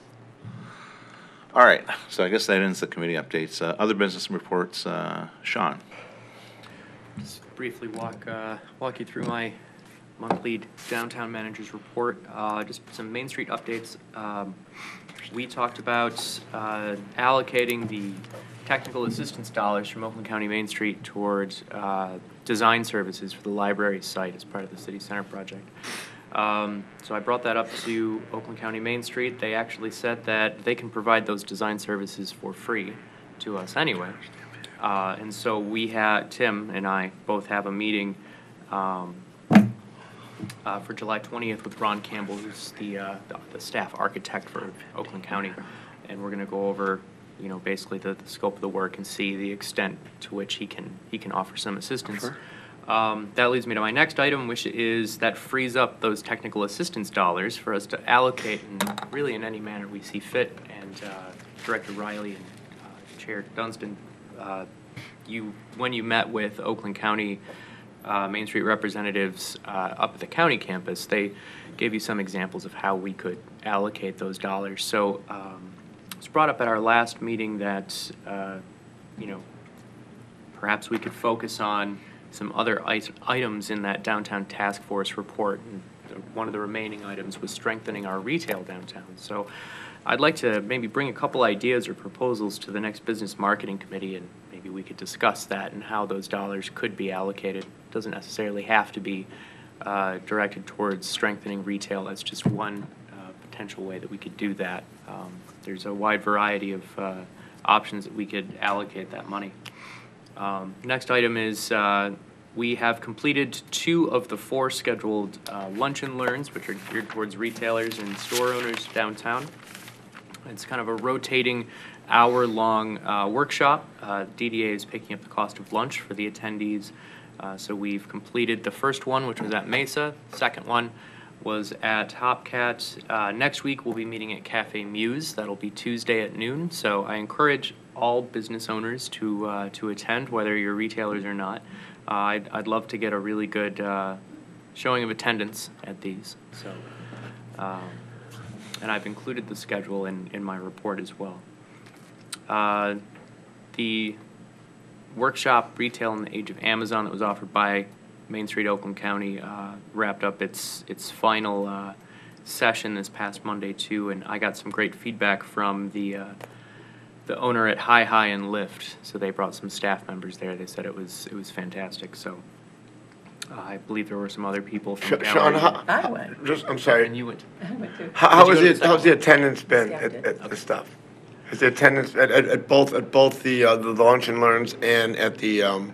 All right, so I guess that ends the committee updates. Uh, Other business reports, uh, Sean? Briefly walk, uh, walk you through my monthly downtown managers report, uh, just some Main Street updates. Um, we talked about, uh, allocating the technical assistance dollars from Oakland County Main Street towards, uh, design services for the library site as part of the city center project. Um, so I brought that up to Oakland County Main Street. They actually said that they can provide those design services for free to us anyway. Uh, and so we had, Tim and I both have a meeting, um, uh, for July twentieth with Ron Campbell, who's the, uh, the- the staff architect for Oakland County. And we're gonna go over, you know, basically the, the scope of the work and see the extent to which he can, he can offer some assistance. Um, that leads me to my next item, which is that frees up those technical assistance dollars for us to allocate in really in any manner we see fit. And, uh, Director Riley and, uh, Chair Dunstan, uh, you, when you met with Oakland County uh, Main Street representatives uh, up at the county campus, they gave you some examples of how we could allocate those dollars. So um, it was brought up at our last meeting that, uh, you know, perhaps we could focus on some other it- items in that downtown task force report. And one of the remaining items was strengthening our retail downtown. So I'd like to maybe bring a couple ideas or proposals to the next business marketing committee, and maybe we could discuss that and how those dollars could be allocated. Doesn't necessarily have to be uh, directed towards strengthening retail. That's just one uh, potential way that we could do that. Um, There's a wide variety of uh, options that we could allocate that money. Um, Next item is, uh, we have completed two of the four scheduled uh, lunch and learns, which are geared towards retailers and store owners downtown. It's kind of a rotating hour-long uh, workshop. Uh, DDA is picking up the cost of lunch for the attendees. Uh, So we've completed the first one, which was at Mesa. Second one was at Hopcat. Uh, Next week, we'll be meeting at Cafe Muse. That'll be Tuesday at noon. So I encourage all business owners to, uh, to attend, whether you're retailers or not. Uh, I'd, I'd love to get a really good uh, showing of attendance at these, so. um, And I've included the schedule in, in my report as well. Uh, The workshop, Retail in the Age of Amazon, that was offered by Main Street Oakland County, uh, wrapped up its, its final uh, session this past Monday too, and I got some great feedback from the, uh, the owner at Hi Hi and Lift. So they brought some staff members there. They said it was, it was fantastic, so. I believe there were some other people Sh- from Sean, gallery. how, I went. just, I'm sorry. And you went. I went too. How, how Did is you go to it, the how's the attendance been Yeah, I at, did. at the stuff? Has the attendance at, at, at both, at both the, uh, the lunch and learns and at the, um,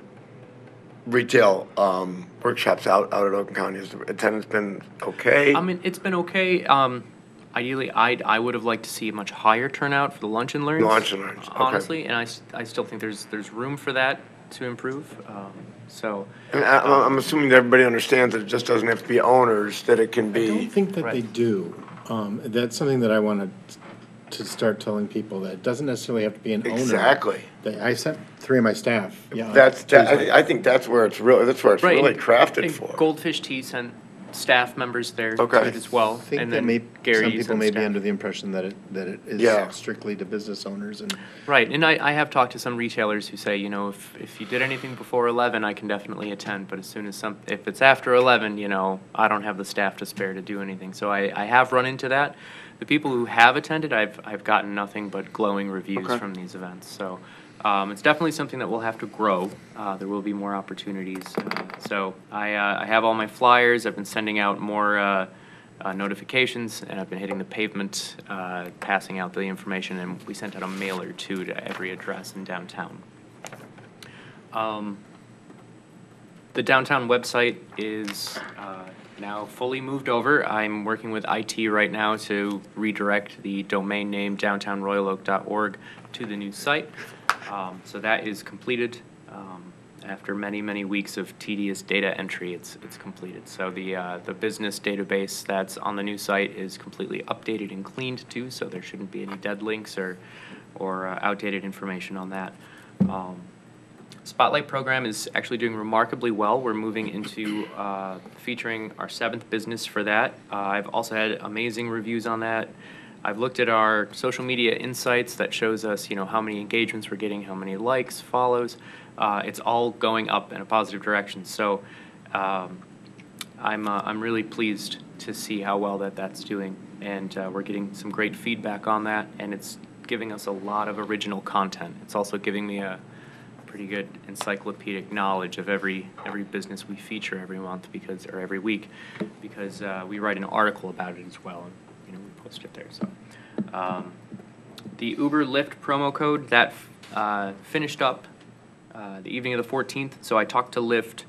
retail, um, workshops out, out at Oakland County? Has the attendance been okay? I mean, it's been okay. Um, ideally, I'd, I would have liked to see a much higher turnout for the lunch and learns. Lunch and learns, okay. Honestly, and I, s- I still think there's, there's room for that to improve. Um, so, And I, I'm I'm assuming that everybody understands that it just doesn't have to be owners, that it can be. I don't be, think that they Right. do. Um, that's something that I want to, to start telling people, that it doesn't necessarily have to be an owner. exactly. They- I sent three of my staff, yeah. That's, that, Tuesday. I, I think that's where it's really, that's where it's right. really and- crafted and for. Goldfish Tea sent staff members there to Okay. it as well. I think and that then may, Gary some people sent may be staff. under the impression that it, that it Yeah. is strictly to business owners and. Right, and I, I have talked to some retailers who say, you know, if, if you did anything before eleven, I can definitely attend, but as soon as some, if it's after eleven, you know, I don't have the staff to spare to do anything, so I, I have run into that. The people who have attended, I've, I've gotten nothing but glowing reviews Okay. from these events, so, um, it's definitely something that we'll have to grow, uh, there will be more opportunities, uh, so I, uh, I have all my flyers, I've been sending out more, uh, uh, notifications, and I've been hitting the pavement, uh, passing out the information, and we sent out a mailer too to every address in downtown. Um, The downtown website is now fully moved over. I'm working with IT right now to redirect the domain name downtownroyaloak.org to the new site. Um, So that is completed. Um, After many, many weeks of tedious data entry, it's, it's completed. So the, uh, the business database that's on the new site is completely updated and cleaned too, so there shouldn't be any dead links or, or uh, outdated information on that. Um, Spotlight program is actually doing remarkably well. We're moving into uh, featuring our seventh business for that. Uh, I've also had amazing reviews on that. I've looked at our social media insights that shows us, you know, how many engagements we're getting, how many likes, follows. Uh, it's all going up in a positive direction. So um, I'm uh, I'm really pleased to see how well that that's doing, and uh, we're getting some great feedback on that, and it's giving us a lot of original content. It's also giving me a pretty good encyclopedic knowledge of every every business we feature every month because or every week because uh, we write an article about it as well you know we post it there so um, the Uber Lyft promo code that uh, finished up uh, the evening of the 14th so I talked to Lyft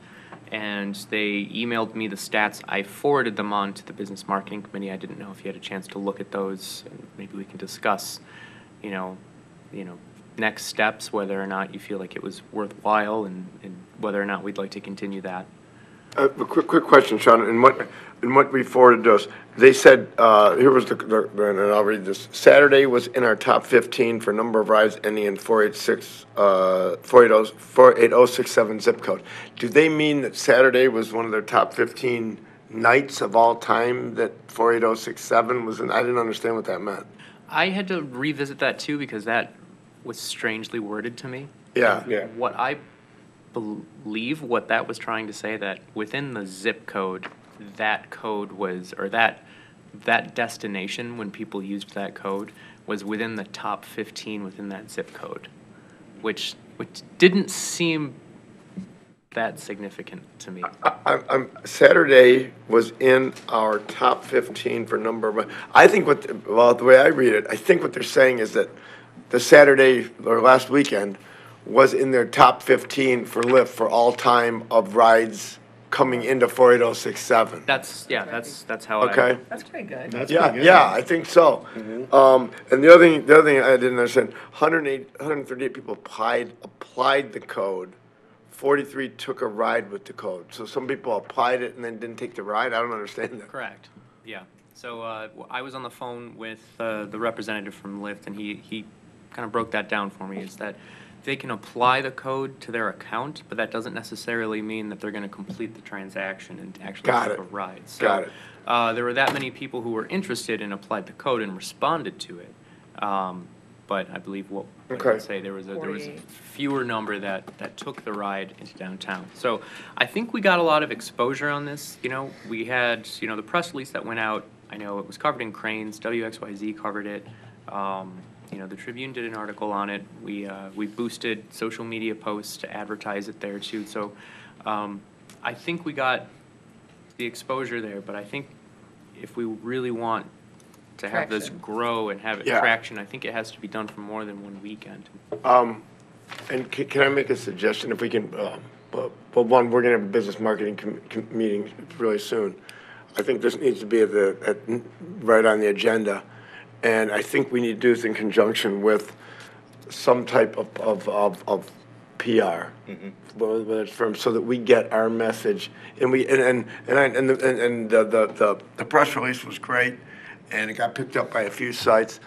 and they emailed me the stats I forwarded them on to the business marketing committee I didn't know if you had a chance to look at those and maybe we can discuss you know you know next steps, whether or not you feel like it was worthwhile and, and whether or not we'd like to continue that. Uh, a quick, quick question, Sean, in what, in what we forwarded to us, they said, uh, here was the, the, and I'll read this. Saturday was in our top fifteen for number of rides ending in four eight six, uh, four eight oh, four eight oh six seven zip code. Do they mean that Saturday was one of their top fifteen nights of all time, that four eight oh six seven was, in I didn't understand what that meant. I had to revisit that too because that was strangely worded to me. Yeah. Yeah. What I believe what that was trying to say that within the zip code, that code was or that that destination when people used that code was within the top 15 within that zip code, which which didn't seem that significant to me. I'm, I'm, Saturday was in our top fifteen for number of, I think what, well, the way I read it, I think what they're saying is that the Saturday, or last weekend, was in their top fifteen for Lyft for all time of rides coming into four eight oh six seven. That's yeah, that's that's how I Okay. That's pretty good. That's Yeah, pretty good. yeah, I think so. Um, and the other thing, the other thing I didn't understand, 108, 138 people applied, applied the code. 43 took a ride with the code. So some people applied it and then didn't take the ride. I don't understand that. Correct. Yeah. So uh, w- I was on the phone with uh, the representative from Lyft, and he, he kind of broke that down for me. Is that they can apply the code to their account, but that doesn't necessarily mean that they're going to complete the transaction and actually Got take it. a ride. So, Got it. Uh, there were that many people who were interested and applied the code and responded to it. Um, but I believe what, what I would say there was a there was a 48. fewer number that that took the ride into downtown. So I think we got a lot of exposure on this. You know, we had you know the press release that went out. I know it was covered in Crain's. WXYZ covered it. Um, you know, the Tribune did an article on it. We uh, we boosted social media posts to advertise it there too. So. Um, I think we got the exposure there, but I think if we really want to have this Traction. grow and have it Yeah. traction, I think it has to be done for more than one weekend. Um, and can, can I make a suggestion if we can, um, well, well, one, we're gonna have a business marketing com- com- meeting really soon. I think this needs to be at the, at, right on the agenda. And I think we need to do this in conjunction with some type of, of, of, of PR. Mm-hmm. Whether whether it's from, so that we get our message, and we, and, and, and I, and, the- and, and the, the, the, the press release was great, and it got picked up by a few sites,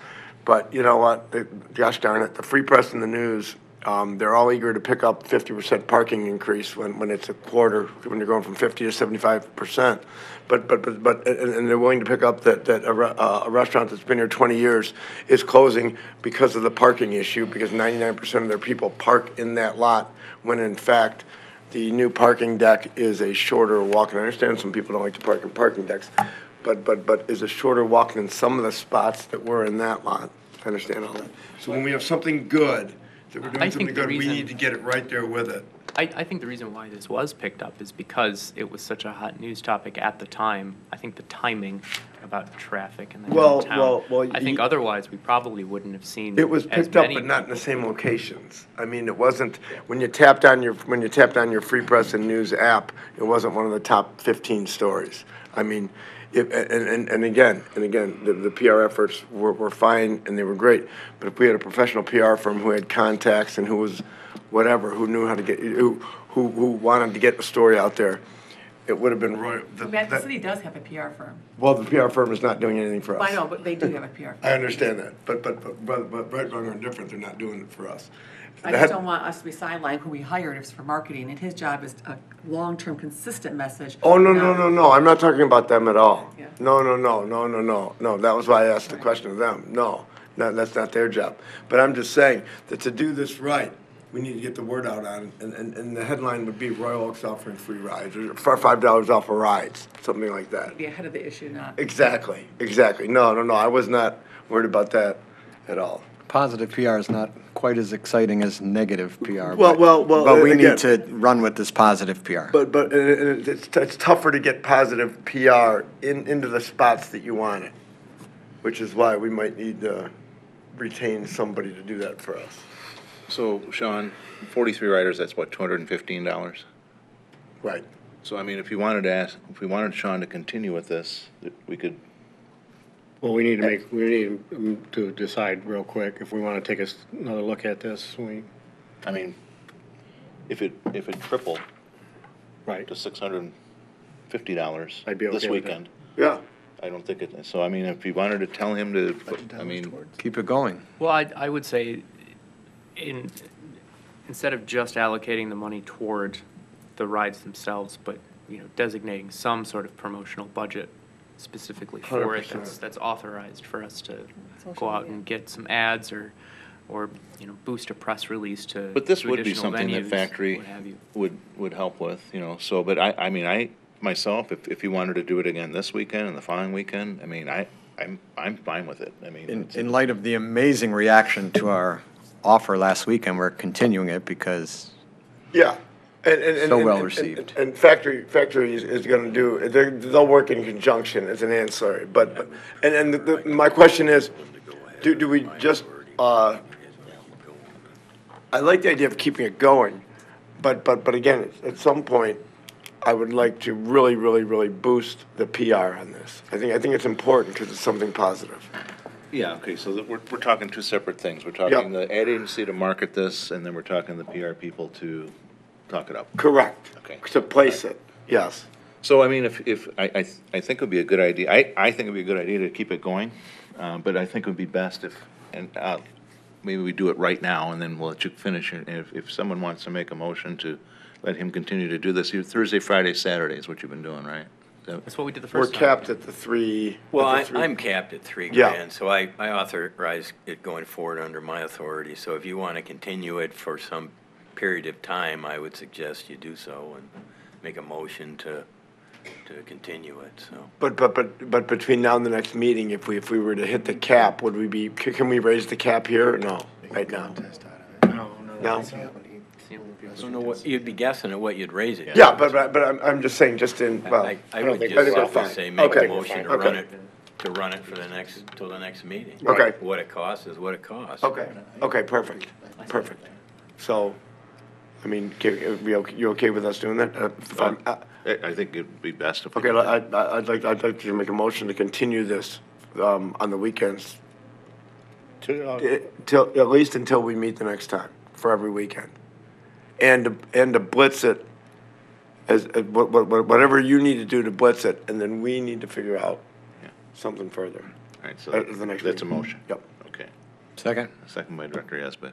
but you know what, The- gosh darn it, the Free Press and the News, um, they're all eager to pick up fifty percent parking increase when, when it's a quarter, when you're going from fifty to seventy-five percent. But, but, but, but, and, and they're willing to pick up that, that a, re- uh, a restaurant that's been here twenty years is closing because of the parking issue, because ninety-nine percent of their people park in that lot, when in fact, the new parking deck is a shorter walk, and I understand some people don't like to park in parking decks, but, but, but is a shorter walk than some of the spots that were in that lot. I understand all that. So when we have something good, that we're I doing think something the good, we reason- need to get it right there with it. I, I think the reason why this was picked up is because it was such a hot news topic at the time. I think the timing about traffic and the Well, downtown. well, well, I think you- otherwise we probably wouldn't have seen It was as picked up, many but not in the same locations. I mean, it wasn't, when you tapped on your, when you tapped on your Free Press and News app, it wasn't one of the top fifteen stories. I mean, if, and, and, and again, and again, the, the PR efforts were, were fine and they were great. But if we had a professional PR firm who had contacts and who was whatever, who knew how to get, who, who, who wanted to get the story out there, it would have been Roy, the, I mean, the that- city does have a PR firm. well, the PR firm is not doing anything for us. I know, but they do have a PR firm. I understand that, but, but, but, but, but right, wrong, or indifferent, they're not doing it for us. I just don't want us to be sidelined who we hired is for marketing, and his job is a long-term, consistent message. Oh, no, no, not- no, no, I'm not talking about them at all. Yeah. No, no, no, no, no, no, no, that was why I asked the question of them, no, no, that's not their job. But I'm just saying that to do this right, we need to get the word out on, and, and, and the headline would be Royal Oaks offering free rides, or for five dollars off of rides, something like that. Be ahead of the issue, not. Exactly, exactly, no, no, no, I was not worried about that at all. Positive PR is not quite as exciting as negative PR. Well, but- well, well, But we again- need to run with this positive PR. But, but, and it- it's, it's tougher to get positive PR in, into the spots that you want it, which is why we might need to retain somebody to do that for us. So, Sean, forty-three riders, that's what, two hundred and fifteen dollars? Right. So, I mean, if you wanted to ask, if we wanted Sean to continue with this, we could, Well, we need to make, we need um, to decide real quick if we want to take us another look at this. We, I mean, if it, if it tripled right, to six hundred and fifty dollars I'd be this okay with that. weekend, Yeah. I don't think it, so I mean, if you wanted to tell him to, I mean, Keep it going. Well, I, I would say, in, instead of just allocating the money toward the rides themselves, but, you know, designating some sort of promotional budget specifically for it, 100%. that's, that's authorized for us to Social go out media. and get some ads or, or, you know, boost a press release to But this to would be additional something that venues, factory what have you. would, would help with, you know, so, but I, I mean, I, myself, if, if you wanted to do it again this weekend and the following weekend, I mean, I, I'm, I'm fine with it, I mean. In, it's- in light of the amazing reaction to our offer last weekend, we're continuing it because Yeah. And, and, and. So and- well and- received. And factory, factory is, is gonna do, they're, they'll work in conjunction as an ancillary, but, but- and, and the, the- my question is, do, do we just, uh, I like the idea of keeping it going, but, but, but again, at- at some point, I would like to really, really, really boost the PR on this. I think, I think it's important because it's something positive. Yeah, okay, so that we're, we're talking two separate things. We're talking the ad agency to market this, and then we're talking the PR people to talk it up. Correct. Okay. To place it, yes. So, I mean, if, if, I, I, I think it would be a good idea, I, I think it'd be a good idea to keep it going, uh, but I think it would be best if, and, uh, maybe we do it right now, and then we'll let you finish it. And if, if someone wants to make a motion to let him continue to do this, you- Thursday, Friday, Saturday is what you've been doing, right? So- That's what we did the first. We're first time. capped at the three. Well, at the I, three- I'm capped at three Yeah. grand, so I, I authorize it going forward under my authority. So if you want to continue it for some period of time, I would suggest you do so and make a motion to, to continue it, so. But, but, but, but between now and the next meeting, if we, if we were to hit the cap, would we be, c- can we raise the cap here? No, right now. no, no. No? you know, I don't know what, you'd be guessing at what you'd raise it. Yeah, but, but, but I'm, I'm just saying, just in, well. I, I don't would think- just think we're simply fine. say make Okay, a motion to okay. run it, to run it for the next, till the next meeting. Okay. What it costs is what it costs. Okay, okay, perfect, perfect. So, I mean, ca- we okay- you okay with us doing that? Uh, if I'm- uh, I, I think it'd be best if we. Okay, do. I, I- I'd like, I'd like to make a motion to continue this, um, on the weekends. To, uh, eh, Till, at least until we meet the next time, for every weekend. And, to- and to blitz it as, uh, wha- wha- wha- whatever you need to do to blitz it, and then we need to figure out something further. All right, so Uh, the next that's a meeting. motion. Yep. Okay. Second? Second by Director Esbit.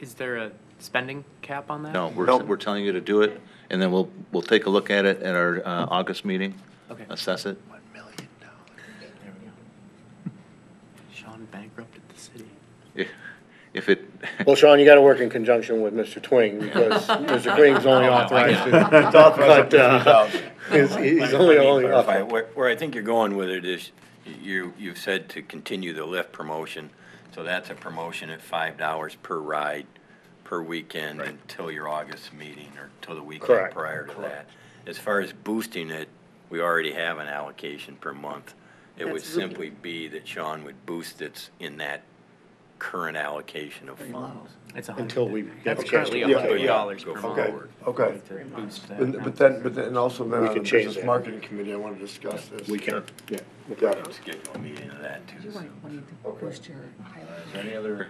Is there a spending cap on that? No, we're, Nope. we're telling you to do it, and then we'll, we'll take a look at it at our uh, August meeting. Okay. Assess it. One million dollars. Sean bankrupted the city. If- If it, Well, Sean, you gotta work in conjunction with Mr. Thwing, because Mr. Thwing's only Oh, no, I authorized to. know. It's authorized But, uh, 3,000. He's, he's Let only, me only clarify. authorized. Where, where I think you're going with it is, you, you've said to continue the Lyft promotion, so that's a promotion at five dollars per ride, per weekend until your August meeting, or till the weekend Correct. prior to that. As far as boosting it, we already have an allocation per month. It would That's really- simply be that Sean would boost it in that current allocation of funds. It's a Until we get That's a chance currently to- a hundred Yeah, dollars go per Okay, month. okay. To boost that. But, but then, but then also then We on can the change business that. marketing committee, I want to discuss this. We can, yeah. Yeah. Schedule a meeting of that too. You want, want to boost your is there any other,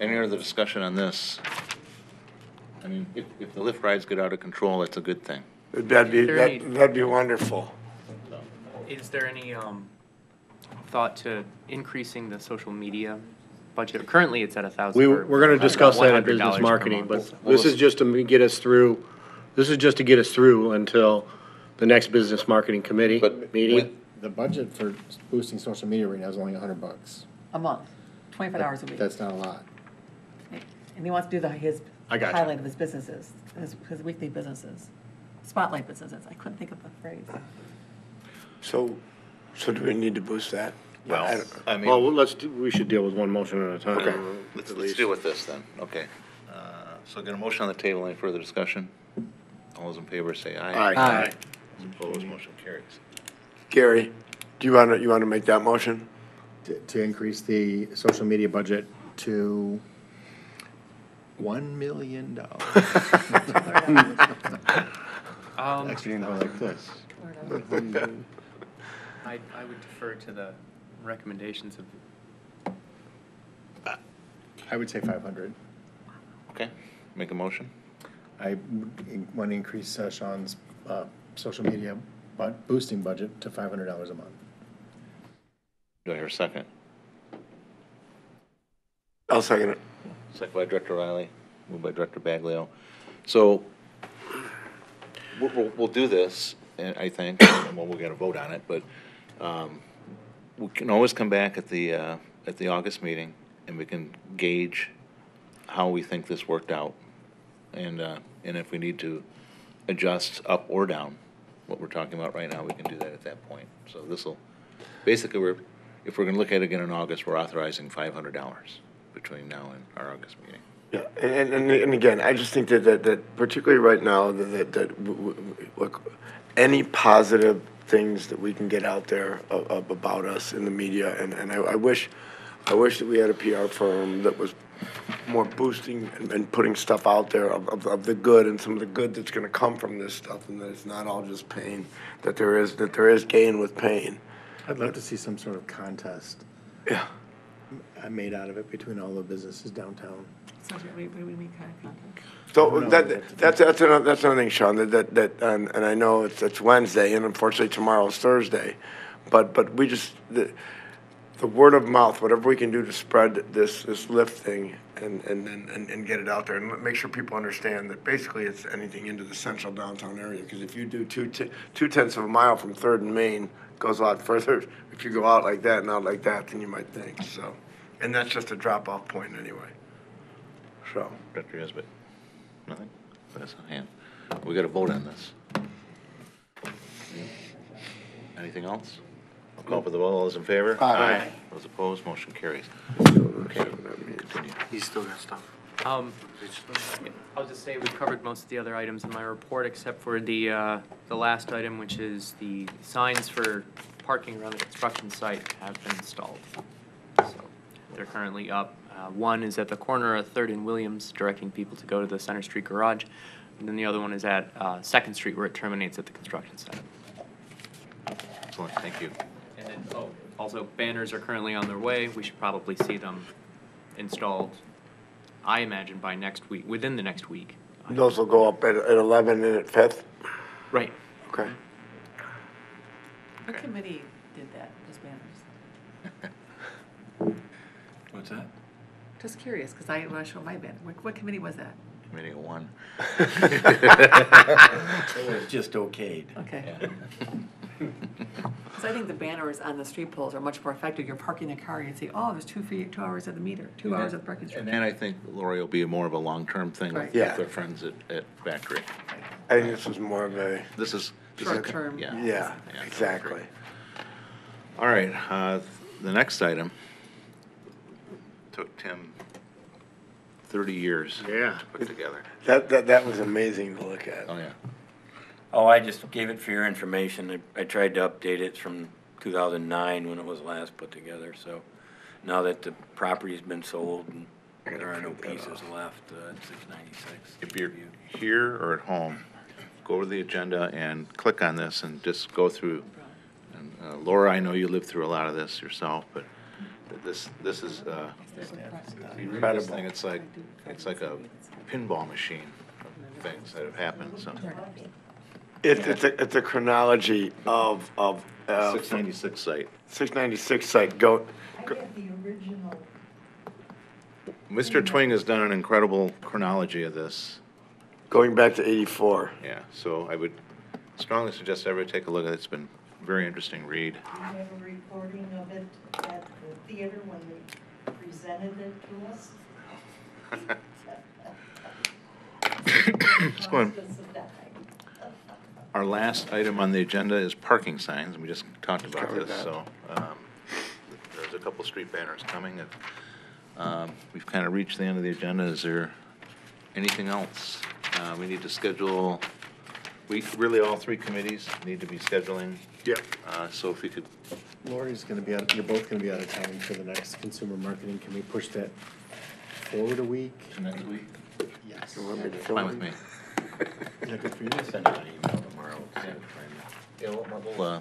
any other discussion on this? I mean, if, if the Lyft rides get out of control, that's a good thing. That'd be, Is there any- that- that'd be wonderful. Is there any, um, thought to increasing the social media budget? Currently, it's at a thousand. We, we're gonna discuss that in business marketing, but this is just to get us through, this is just to get us through until the next business marketing committee But meeting. The budget for boosting social media right now is only a hundred bucks. A month, twenty-five hours a week. That's not a lot. And he wants to do the, his I got you. highlight of his businesses, his, his weekly businesses, spotlight businesses. I couldn't think of the phrase. So, so do we need to boost that? I Well, don't- I mean. Well, let's, do- we should deal with one motion at a time. Okay. Let's, at let's least. deal with this then, okay. Uh, So get a motion on the table, any further discussion? All those in favor say aye. Aye. Those Opposed, motion carries. Gary, do you want to, you want to make that motion? To, to increase the social media budget to one million dollars. Um, Actually, you know, like this. I, I would defer to the recommendations of, I would say five hundred. Okay, make a motion? I want to increase uh, Sean's, uh, social media bu- boosting budget to five hundred dollars a month. Do I hear a second? I'll second it. Second by Director Riley, moved by Director Baglio. So we'll, we'll, do this, and I think, and well, we gotta vote on it, but, um, we can always come back at the, uh, at the August meeting and we can gauge how we think this worked out. And, uh, and if we need to adjust up or down what we're talking about right now, we can do that at that point. So this'll, basically, we're, if we're gonna look at it again in August, we're authorizing five hundred dollars between now and our August meeting. Yeah, and, and, and again, I just think that, that, that particularly right now, that, that, that, w- w- look, any positive things that we can get out there of, of, about us in the media, and, and I, I wish, I wish that we had a PR firm that was more boosting and, and putting stuff out there of, of, of the good and some of the good that's gonna come from this stuff, and that it's not all just pain, that there is, that there is gain with pain. I'd love to see some sort of contest Yeah. Uh, made out of it between all the businesses downtown. So what do we, do we mean kind of content? So that, that's, that's another, that's another thing, Sean, that, that, that, and, and I know it's, it's Wednesday, and unfortunately tomorrow's Thursday, but, but we just, the, the word of mouth, whatever we can do to spread this, this Lyft thing and, and, and, and- and get it out there, and make sure people understand that basically it's anything into the central downtown area, because if you do two, t- two tenths of a mile from Third and Main, goes a lot further, if you go out like that and out like that, than you might think, so. And that's just a drop-off point anyway, so. Director Nesbit? Nothing? That's a hand. We got to vote on this. Anything else? I'll call for the vote. All those in favor? Aye. Those opposed, motion carries. Okay. Continue. He's still got stuff. Um, I'll just say we've covered most of the other items in my report, except for the, uh, the last item, which is the signs for parking around the construction site have been installed. So they're currently up. Uh, One is at the corner of Third and Williams, directing people to go to the Center Street Garage. And then the other one is at uh, Second Street, where it terminates at the construction site. Excellent, thank you. And then, oh, also banners are currently on their way. We should probably see them installed, I imagine, by next week, within the next week. Those will go up at, at eleven and at fifth? Right. Okay. What committee did that, those banners? What's that? Just curious, because I want to show my banner. What, what committee was that? Committee of one. It was just okayed. Okay. Because I think the banners on the street poles are much more effective. You're parking the car, you'd say, oh, there's two feet, two hours at the meter, two hours at the parking And structure. then I think Lori will be more of a long-term thing with Right. Yeah. with their friends at, at Factory. I think this was more of a, This is. this is- Short term. Yeah. yeah, Yeah. exactly. All right, uh, the next item took Tim thirty years Yeah. to put together. That, that, that was amazing to look at. Oh, yeah. Oh, I just gave it for your information. I, I tried to update it from two thousand nine when it was last put together, so now that the property's been sold and there are no pieces left, uh, it's six ninety-six. If you're here or at home, go to the agenda and click on this and just go through. And uh, Laura, I know you lived through a lot of this yourself, but this, this is, uh, this thing, it's like, it's like a pinball machine of things that have happened, so. It's, it's a, it's a chronology of, of, uh, Six ninety-six site. six ninety-six site, go, go- Mr. Thwing has done an incredible chronology of this. going back to eighty-four. Yeah, so I would strongly suggest everybody take a look at it. It's been a very interesting read. Do you have a recording of it at the theater when they presented it to us? Let's go on. Our last item on the agenda is parking signs, we just talked about Covered this, that. so, um, there's a couple street banners coming, and, um, we've kind of reached the end of the agenda. Is there anything else? Uh, we need to schedule, we, really, all three committees need to be scheduling. Yep. Uh, so if we could, Lori's gonna be out, you're both gonna be out of town for the next consumer marketing. Can we push that forward a week? next week, Yes. You want me to fill fine in? with me. Is that good for you? Send out an email tomorrow. Yeah, we'll, we'll, uh,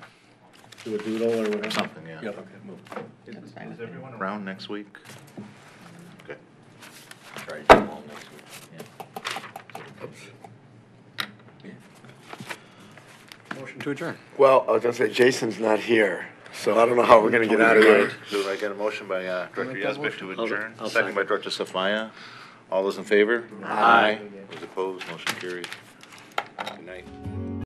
Do a doodle or whatever? something, yeah. Yep. Is is everyone around next week? Okay. Try to do them all next week. yeah. Motion to adjourn. Well, I was gonna say, Jason's not here, so I don't know how we're gonna get out of here. Do I get a motion by uh, Director make that to adjourn, I'll second by. Director Safaya. All those in favor? Aye. Those opposed, motion carried. Good night.